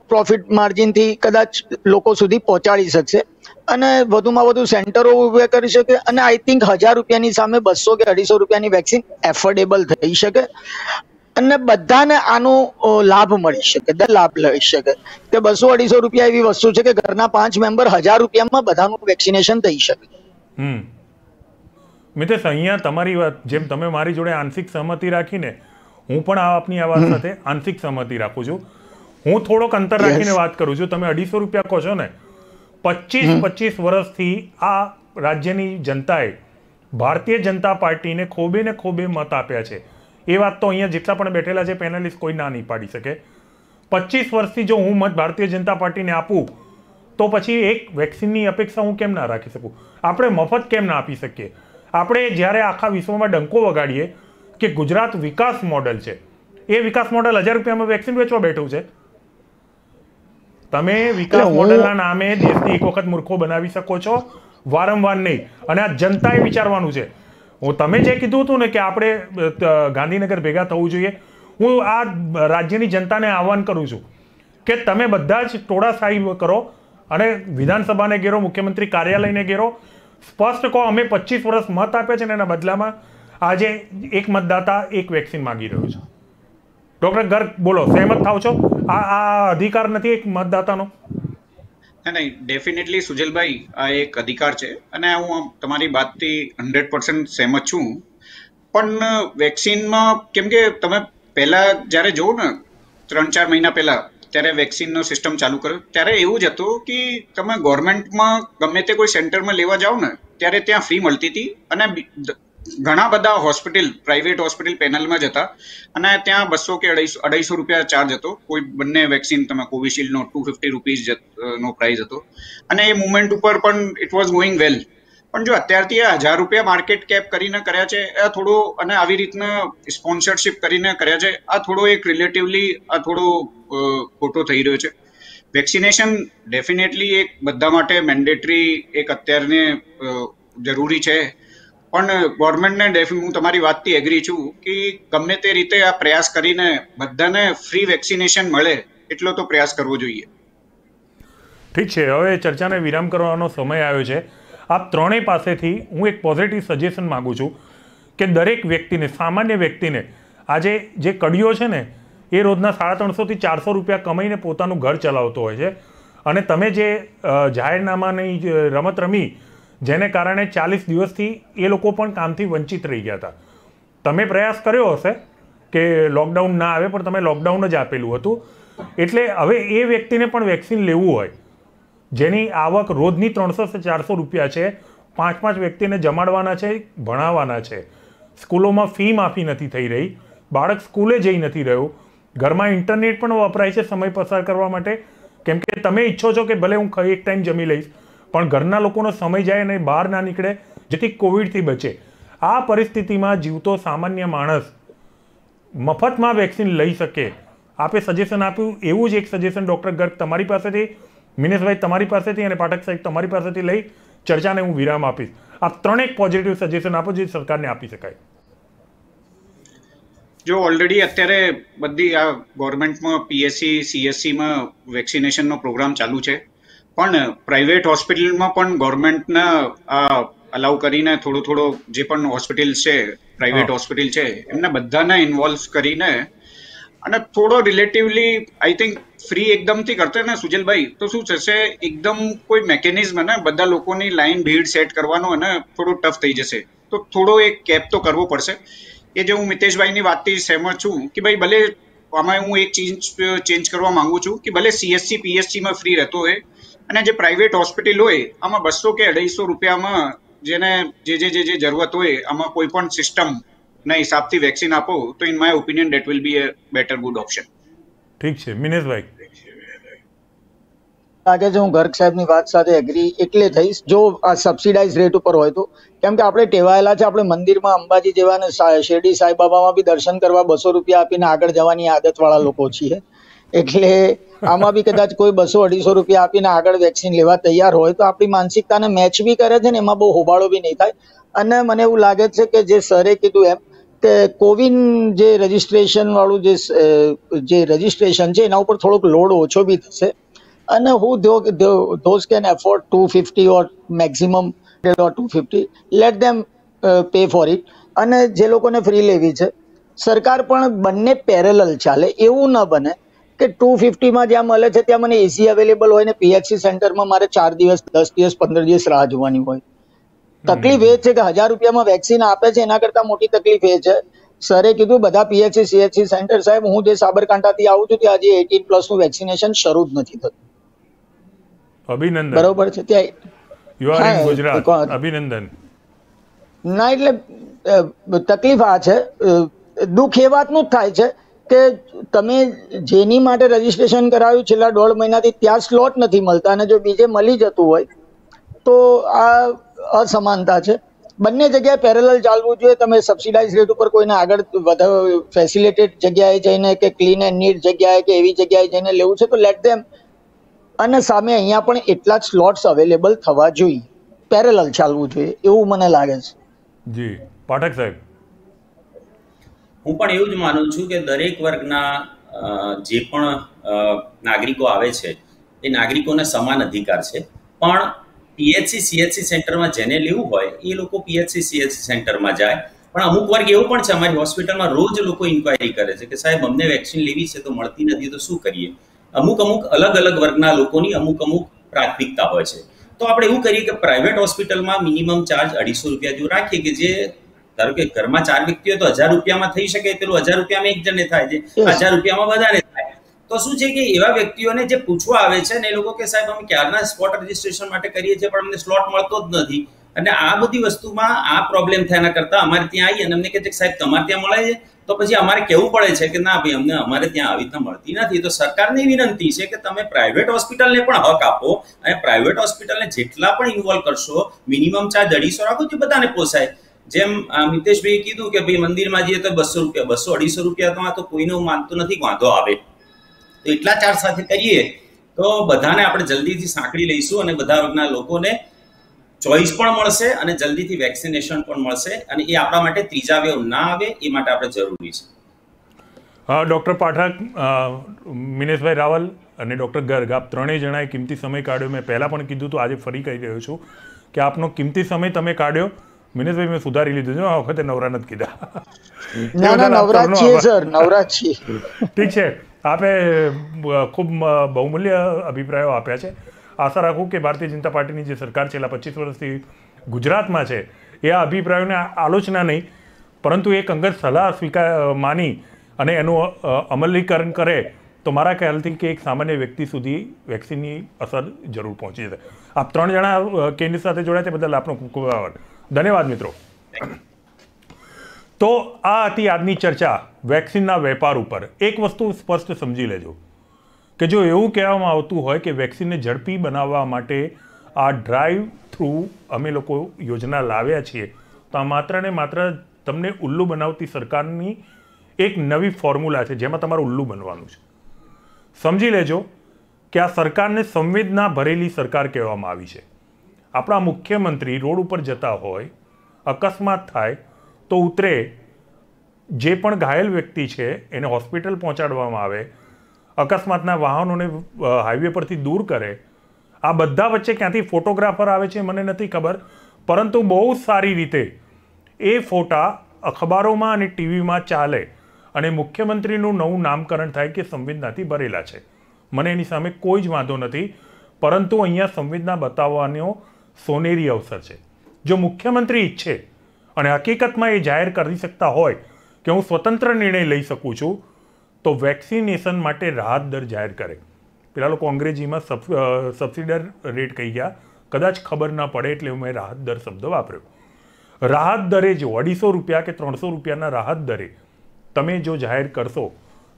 પ્રોફિટ માર્જિનથી કદાચ લોકો સુધી પહોંચાડી શકશે. અને વધુમાં વધુ સેન્ટરો ઊભા કરી શકે અને આઈ થિંક હજાર રૂપિયાની સામે બસો કે અઢીસો રૂપિયાની વેક્સિન એફોર્ડેબલ થઈ શકે. અને બધાને આનો લાભ મળી શકે લાભ લઈ શકે. કે બસો અઢીસો રૂપિયા એવી વસ્તુ છે કે ઘરના પાંચ મેમ્બર હજાર રૂપિયામાં બધાનું વેક્સિનેશન થઈ શકે. હમ. મિતેશ અહીંયા તમારી વાત જેમ તમે મારી જોડે આંશિક સહમતિ રાખીને હું પણ આપની આ વાત સાથે આંશિક સહમતિ રાખું છું. હું થોડોક અંતર રાખીને વાત કરું છું. તમે અઢીસો રૂપિયા કહો છો ને? પચીસ પચીસ વર્ષથી આ રાજ્યની જનતાએ ભારતીય જનતા પાર્ટીને ખોબે ને ખોબે મત આપ્યા છે. એ વાત તો અહીંયા જેટલા પણ બેઠેલા છે પેનલિસ્ટ કોઈ ના નહીં પાડી શકે. પચીસ વર્ષથી જો હું મત ભારતીય જનતા પાર્ટીને આપું તો પછી એક વેક્સિનની અપેક્ષા હું કેમ ના રાખી શકું? આપણે મફત કેમ ના આપી શકીએ? આપણે જ્યારે આખા વિશ્વમાં ડંકો વગાડીએ કે ગુજરાત વિકાસ મોડલ છે. એ વિકાસ મોડલ હજાર રૂપિયામાં વેક્સિન વેચવા બેઠું છે. તમે વિકાસ મોડલના નામે દેશને એક વખત મૂર્ખો બનાવી શકો છો વારંવાર નહીં. અને આ જનતાએ વિચારવાનું છે. હું તમે જે કીધું હતું ને કે આપણે ગાંધીનગર ભેગા થવું જોઈએ હું આ રાજ્યની જનતાને આહવાન કરું છું કે તમે બધા જ ટોળાશાહી કરો અને વિધાનસભાને ઘેરો મુખ્યમંત્રી કાર્યાલયને ઘેરો. સ્પષ્ટ કહો અમે પચીસ વર્ષ મત આપ્યા છે ને એના બદલામાં આજે એક મતદાતા એક વેક્સિન માંગી રહ્યો છે. ડોક્ટર ગર્ગ, બોલો, સહેમત થાવ છો? આ આ અધિકાર નથી એક મતદાતાનો? નહીં નહીં, ડેફિનેટલી સુજલભાઈ, આ એક અધિકાર છે અને હું તમારી વાતથી હંડ્રેડ પર્સન્ટ સહેમત છું. પણ વેક્સિનમાં કેમ કે તમે પહેલાં જ્યારે જુઓ ને ત્રણ ચાર મહિના પહેલાં, ત્યારે વેક્સિનનો સિસ્ટમ ચાલુ કર્યો, ત્યારે એવું જ હતું કે તમે ગવર્મેન્ટમાં ગમે તે કોઈ સેન્ટરમાં લેવા જાઓ ને, ત્યારે ત્યાં ફ્રી મળતી હતી અને ઘણા બધા હોસ્પિટલ, પ્રાઇવેટ હોસ્પિટલ પેનલમાં જ હતા. અને ત્યાં બસો કે અઢાઈસો અઢાઈસો રૂપિયા ચાર્જ હતો. કોઈ બંને વેક્સિન તમે કોવિશિલ્ડનો ટુ ફિફ્ટી રૂપીઝ નો પ્રાઇસ હતો. અને એ મુવમેન્ટ ઉપર પણ ઇટ વોઝ ગોઈંગ વેલ પણ જો અત્યારથી આ હજાર રૂપિયા માર્કેટ કેપ કરીને કર્યા છે આ થોડો અને આવી રીતના સ્પોન્સરશિપ કરીને કર્યા છે, આ થોડો એક રિલેટિવલી આ થોડો ખોટો થઈ રહ્યો છે. વેક્સિનેશન ડેફિનેટલી એક બધા માટે મેન્ડેટરી એક અત્યારને જરૂરી છે. પણ ગવર્મેન્ટને ડેફી હું તમારી વાતથી એગ્રી છું કે ગમે તે રીતે આ પ્રયાસ કરીને બધાને ફ્રી વેક્સિનેશન મળે એટલો તો પ્રયાસ કરવો જોઈએ. ઠીક છે, હવે ચર્ચાને વિરામ કરવાનો સમય આવ્યો છે. આપ ત્રણેય પાસેથી હું એક પોઝિટિવ સજેશન માગું છું કે દરેક વ્યક્તિને, સામાન્ય વ્યક્તિને આજે જે કડીઓ છે ને, એ રોજના સાડા ત્રણસોથી ચારસો રૂપિયા કમાઈને પોતાનું ઘર ચલાવતો હોય છે. અને તમે જે જાહેરનામાની રમત રમી જેને કારણે ચાલીસ દિવસથી એ લોકો પણ કામથી વંચિત રહી ગયા હતા. તમે પ્રયાસ કર્યો હશે કે લોકડાઉન ના આવે, પણ તમે લોકડાઉન જ આપેલું હતું. એટલે હવે એ વ્યક્તિને પણ વેક્સિન લેવું હોય, જેની આવક રોજની ત્રણસો ચારસો રૂપિયા છે, પાંચ પાંચ વ્યક્તિને જમાડવાના છે, ભણાવવાના છે. સ્કૂલોમાં ફી માફી નથી થઈ રહી, બાળક સ્કૂલે જઈ નથી રહ્યું, ઘરમાં ઇન્ટરનેટ પણ વપરાય છે સમય પસાર કરવા માટે. કેમ કે તમે ઈચ્છો છો કે ભલે હું એક ટાઈમ જમી લઈશ પણ ઘરના લોકોનો સમય જાય અને બહાર ના નીકળે, જેથી કોવિડથી બચે. આ પરિસ્થિતિમાં જીવતો સામાન્ય માણસ મફતમાં વેક્સિન લઈ શકે. આપે સજેશન આપ્યું, એવું જ એક સજેશન ડૉક્ટર ગર્ગ તમારી પાસેથી, મિનેશભાઈ તમારી પાસેથી અને પાઠક સાહેબ તમારી પાસેથી લઈ ચર્ચાને હું વિરામ આપીશ. આપ ત્રણેક પોઝિટિવ સજેશન આપો જે સરકારને આપી શકાય. જો ઓલરેડી અત્યારે બધી આ ગવર્મેન્ટમાં પીએસસી સીએસસીમાં વેક્સિનેશનનો પ્રોગ્રામ ચાલુ છે. પણ પ્રાઇવેટ હોસ્પિટલમાં પણ ગવર્મેન્ટના આ અલાઉ કરીને થોડો થોડો જે પણ હોસ્પિટલ છે પ્રાઇવેટ હોસ્પિટલ છે એમને બધાને ઇન્વોલ્વ કરીને અને થોડો રિલેટિવલી આઈ થિંક ફ્રી એકદમથી કરતો ને સુજલભાઈ તો શું થશે એકદમ કોઈ મેકેનિઝમ ને બધા લોકોની લાઈન ભીડ સેટ કરવાનો અને થોડું ટફ થઈ જશે. તો થોડો એક કેપ તો કરવો પડશે. એ જે હું મિતેશભાઈની વાતથી સહેમત છું કે ભાઈ ભલે આમાં હું એક ચેન્જ ચેન્જ કરવા માંગુ છું કે ભલે સીએસસી પીએસસીમાં ફ્રી રહેતો હોય અને જે પ્રાઇવેટ હોસ્પિટલ હોય આમાં બસો કે અઢાઈસો રૂપિયામાં જેને જે જે જે જે જરૂરત હોય આમાં કોઈ પણ સિસ્ટમ ના હિસાબથી વેક્સિન આપો તો in my opinion that will be a better good option ઠીક છે. મિનેશભાઈ. લાગે છે હું ગર્ગ સાહેબની વાત સાથે એગ્રી એટલે થઈશ. જો આ સબસિડાઇઝ રેટ ઉપર હોય તો કેમ કે આપણે ટેવાયેલા છે આપણે મંદિરમાં અંબાજી જેવા ને શેરડી સાંઈબાબામાં બી દર્શન કરવા બસો રૂપિયા આપીને આગળ જવાની આદતવાળા લોકો છીએ. એટલે આમાં બી કદાચ કોઈ બસો અઢીસો રૂપિયા આપીને આગળ વેક્સિન લેવા તૈયાર હોય તો આપણી માનસિકતાને મેચ બી કરે છે ને એમાં બહુ હોબાળો બી નહીં થાય. અને મને એવું લાગે છે કે જે સરે કીધું એમ કે કોવિન જે રજિસ્ટ્રેશન વાળું જે જે રજિસ્ટ્રેશન છે એના ઉપર થોડોક લોડ ઓછો બી થશે. અને હું those can afford two fifty or maximum two fifty let them pay for it અને જે લોકોને ફ્રી લેવી છે, સરકાર પણ બંને પેરેલલ ચાલે, એવું ન બને. કે ટુ ફિફ્ટીમાં જ્યાં મળે છે ત્યાં મને એસી અવેલેબલ હોય ને પીએચસી સેન્ટરમાં મારે ચાર દિવસ દસ દિવસ પંદર દિવસ રાહ જોવાની હોય. તકલીફ એ છે કે હજાર રૂપિયામાં વેક્સિન આપે છે એના કરતા મોટી તકલીફ એ છે. સરે કીધું બધા પીએચસી સીએચસી સેન્ટર સાહેબ હું જે સાબરકાંઠાથી આવું છું ત્યાં હજી એટીન પ્લસનું વેક્સિનેશન શરૂ જ નથી થતું. અભિનંદન. બરોબર છે ત્યાં યુ આર ઇન ગુજરાત અભિનંદન. ના એટલે તકલીફ આ છે. દુઃખ એ વાતનું જ થાય છે. કે તમે જેની માટે રજીસ્ટ્રેશન કરાવ્યું છેલ્લા દોઢ મહિનાથી ત્યાં સ્લોટ નથી મળતા અને જો બીજે મળી જતું હોય તો આ અસમાનતા છે. બંને જગ્યાએ પેરેલલ ચાલવું જોઈએ. તમે સબસિડાઇઝ રેટ ઉપર કોઈને આગળ વધારે ફેસિલિટેડ જગ્યાએ જઈને કે ક્લીન એન્ડ નીટ જગ્યાએ કે એવી જગ્યાએ જઈને લેવું છે તો લેટ ધેમ અને સામે અહીંયા પણ એટલા જ સ્લોટ્સ અવેલેબલ થવા જોઈએ. પેરેલલ ચાલવું જોઈએ. એવું મને લાગે છે. જી. પાઠક સાહેબ. હું પણ એવું જ માનું છું કે દરેક વર્ગના જે પણ નાગરિકો આવે છે, એ નાગરિકોને સમાન અધિકાર છે. પણ પીએચસી, સીએચસી સેન્ટરમાં જેને લેવું હોય, એ લોકો પીએચસી, સીએચસી સેન્ટરમાં જાય. પણ અમુક વર્ગ એવો પણ છે, અમારી હોસ્પિટલમાં રોજ લોકો ઇન્ક્વાયરી કરે છે કે, સાહેબ, અમને વેક્સિન લેવી છે તો મળતી નથી, તો શું કરીએ? અમુક અમુક અલગ અલગ વર્ગના લોકોની અમુક અમુક પ્રાથમિકતા હોય છે. તો આપણે એવું કરીએ કે પ્રાઇવેટ હોસ્પિટલમાં મિનિમમ ચાર્જ અઢીસો રૂપિયા જેવું રાખીએ કે જે ધારો કે ઘરમાં ચાર વ્યક્તિ હોય તો હજાર રૂપિયામાં થઈ શકે પેલું હજાર રૂપિયામાં એક જણને થાય છે. હજાર રૂપિયામાં વધારે થાય. તો શું છે કે એવા વ્યક્તિઓને જે પૂછવા આવે છે ને એ લોકો કે સાહેબ અમે ક્યારના સ્પોટ રજીસ્ટ્રેશન માટે કરીએ છીએ પણ અમને સ્લોટ મળતો જ નથી. અને આ બધી વસ્તુમાં આ પ્રોબ્લેમ થયાના કરતા અમારે ત્યાં આવી અને અમને કહે છે કે સાહેબ તમારે ત્યાં મળે છે? તો પછી અમારે કેવું પડે છે કે ના ભાઈ અમને અમારે ત્યાં આવી રીતના મળતી નથી. તો સરકારની વિનંતી છે કે તમે પ્રાઇવેટ હોસ્પિટલને પણ હક આપો અને પ્રાઇવેટ હોસ્પિટલને જેટલા પણ ઇન્વોલ્વ કરશો મિનિમમ ચાર્જ અઢીસો રાખો જે બધાને પોસાય. જેમ, આ મિતેશભાઈએ કીધું કે ભાઈ મંદિરમાં જઈએ તો બસો રૂપિયા, બસો અઢીસો રૂપિયા તો આ તો કોઈનો હું માનતો નથી, વાંધો આવે. તો એટલા ચાર્જ સાથે કરીએ, તો બધાને આપણે જલ્દીથી સાંકળી લઈશું અને બધા વર્ગના લોકોને ચોઇસ પણ મળશે અને જલ્દીથી વેક્સિનેશન પણ મળશે અને એ આપણા માટે ત્રીજા વેવ ના આવે, એ માટે આપણે જરૂરી છે. ડૉક્ટર પાઠક મિનેશભાઈ રાવલ અને ડૉક્ટર ગર્ગ, આપ ત્રણેય જણાએ કિંમતી સમય કાઢ્યો. મેં પહેલાં પણ કીધું હતું, આજે ફરી કહી રહ્યો છું કે આપનો કિંમતી સમય તમે કાઢ્યો. મિનેશભાઈ મેં સુધારી લીધું છે આ વખતે નવરા નથી કીધા. ના ના છીએ સર છીએ. ઠીક છે આપે ખૂબ બહુમૂલ્ય અભિપ્રાયો આપ્યા છે. આશા રાખું કે ભારતીય જનતા પાર્ટીની જે સરકાર છેલ્લા પચીસ વર્ષથી ગુજરાતમાં છે એ આ અભિપ્રાયોને આલોચના નહીં પરંતુ એક અંગત સલાહ સ્વીકાર માની અને એનું અમલીકરણ કરે તો મારા ખ્યાલથી કે એક સામાન્ય વ્યક્તિ સુધી વેક્સિનની અસર જરૂર પહોંચી જશે. આપ ત્રણ જણા કેન્દ્ર સાથે જોડાયા છે બદલ આપનો ખૂબ ખૂબ આભાર. ધન્યવાદ મિત્રો. તો આ હતી આજની ચર્ચા વેક્સિનના વેપાર ઉપર. એક વસ્તુ સ્પષ્ટ સમજી લેજો કે જો એવું કહેવામાં આવતું હોય કે વેક્સિનને ઝડપી બનાવવા માટે આ ડ્રાઈવ થ્રુ અમે લોકો યોજના લાવ્યા છીએ, તો આ માત્ર ને માત્ર તમને ઉલ્લુ બનાવતી સરકારની એક નવી ફોર્મ્યુલા છે, જેમાં તમારું ઉલ્લુ બનવાનું છે. સમજી લેજો કે આ સરકારને સંવેદના ભરેલી સરકાર કહેવામાં આવી છે. આપણા મુખ્યમંત્રી રોડ ઉપર જતા હોય, અકસ્માત થાય, તો ઉતરે, જે પણ ઘાયલ વ્યક્તિ છે એને હોસ્પિટલ પહોંચાડવામાં આવે, અકસ્માતના વાહનોને હાઈવે પરથી દૂર કરે. આ બધા વચ્ચે ક્યાંથી ફોટોગ્રાફર આવે છે મને નથી ખબર, પરંતુ બહુ સારી રીતે એ ફોટા અખબારોમાં અને ટીવીમાં ચાલે અને મુખ્યમંત્રીનું નવું નામકરણ થાય કે સંવેદનાથી ભરેલા છે. મને એની સામે કોઈ જ વાંધો નથી, પરંતુ અહીંયા સંવેદના બતાવવાનો સોનેરી અવસર છે, જો મુખ્યમંત્રી ઈચ્છે અને હકીકતમાં એ જાહેર કરી શકતા હોય કે હું સ્વતંત્ર નિર્ણય લઈ શકું છું, તો વેક્સિનેશન માટે રાહત દર જાહેર કરે. પેલા લોકો અંગ્રેજીમાં સબસિડર રેટ કહી ગયા. કદાચ ખબર ના પડે એટલે મેં રાહત દર શબ્દ વાપર્યો. રાહત દરે જો અઢીસો રૂપિયા કે ત્રણસો રૂપિયાના રાહત દરે તમે જો જાહેર કરશો,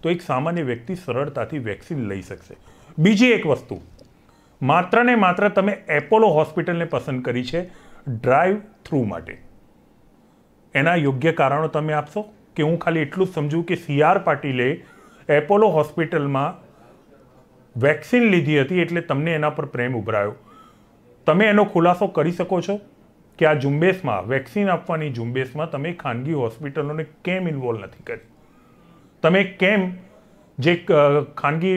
તો એક સામાન્ય વ્યક્તિ સરળતાથી વેક્સિન લઈ શકશે. બીજી એક વસ્તુ માત્ર ને માત્ર તમે એપોલો હોસ્પિટલને પસંદ કરી છે ડ્રાઈવ થ્રુ માટે. એના યોગ્ય કારણો તમે આપશો? કે હું ખાલી એટલું જ સમજું કે સી આર પાટીલે એપોલો હોસ્પિટલમાં વેક્સિન લીધી હતી એટલે તમને એના પર પ્રેમ ઉભરાયો. તમે એનો ખુલાસો કરી શકો છો કે આ ઝુંબેશમાં, વેક્સિન આપવાની ઝુંબેશમાં તમે ખાનગી હોસ્પિટલોને કેમ ઇન્વોલ્વ નથી કરી તમે કેમ જે ખાનગી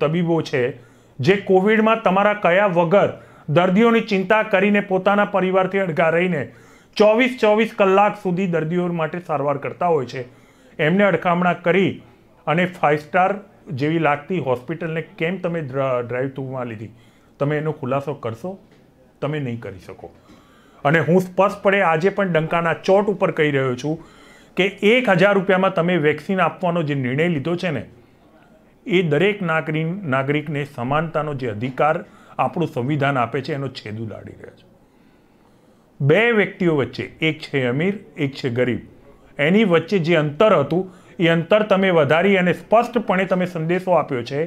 તબીબો છે જે કોવિડમાં તમારા કયા વગર દર્દીઓની ચિંતા કરીને પોતાના પરિવારથી અડગા રહીને ચોવીસ ચોવીસ કલાક સુધી દર્દીઓ માટે સારવાર કરતા હોય છે. એમને અડકામણા કરી અને ફાઇવ સ્ટાર જેવી લાગતી હોસ્પિટલને કેમ તમે ડ્રાઈવ ટુમાં લીધી? તમે એનો ખુલાસો કરશો? તમે નહીં કરી શકો. અને હું સ્પષ્ટપણે આજે પણ ડંકાના ચોટ ઉપર કહી રહ્યો છું કે એક હજાર રૂપિયામાં તમે વેક્સિન આપવાનો જે નિર્ણય લીધો છે ને એ દરેક નાગરિક નાગરિકને સમાનતાનો જે અધિકાર આપણું સંવિધાન આપે છે, એનો છેદ ઉડાડી રહ્યા છે. બે વ્યક્તિઓ વચ્ચે, એક છે અમીર, એક છે ગરીબ. એની વચ્ચે જે અંતર હતું, એ અંતર તમે વધારી અને સ્પષ્ટપણે તમે સંદેશો આપ્યો છે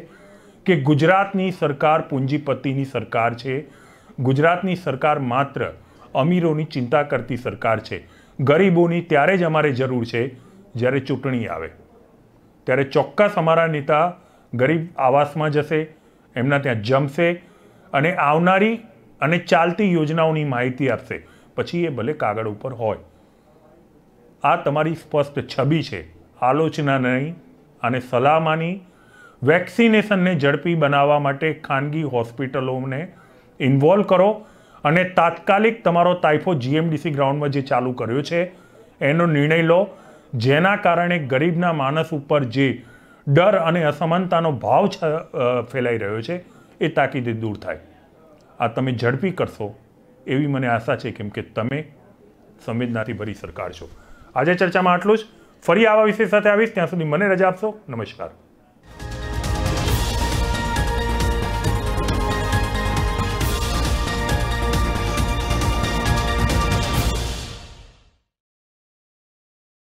કે ગુજરાતની સરકાર પૂંજીપતિની સરકાર છે. ગુજરાતની સરકાર માત્ર અમીરોની ચિંતા કરતી સરકાર છે. ગરીબોની ત્યારે જ અમારે જરૂર છે જ્યારે ચૂંટણી આવે. ત્યારે ચોક્કસ અમારા નેતા ગરીબ આવાસમાં જશે, એમના ત્યાં જમશે અને આવનારી અને ચાલતી યોજનાઓની માહિતી આપશે. પછી એ ભલે કાગળ ઉપર હોય. આ તમારી સ્પષ્ટ છબી છે. આલોચના નહીં અને સલામાની વેક્સિનેશનને ઝડપી બનાવવા માટે ખાનગી હોસ્પિટલોને ઇન્વોલ્વ કરો અને તાત્કાલિક તમારો તાઇફો જીએમડીસી ગ્રાઉન્ડમાં જે ચાલુ કર્યો છે, એનો નિર્ણય લો. જેના કારણે ગરીબના માણસ ઉપર જે ડર અને અસમાનતાનો ભાવ ફેલાઈ રહ્યો છે, એ તાકીદે દૂર થાય. આ તમે ઝડપી કરશો, એવી મને આશા છે, કેમ કે તમે સંવેદનાથી ભરી સરકાર છો. આજે ચર્ચામાં આટલું જ. ફરી આવા વિષય સાથે આવીશ. ત્યાં સુધી મને રજા આપશો. નમસ્કાર.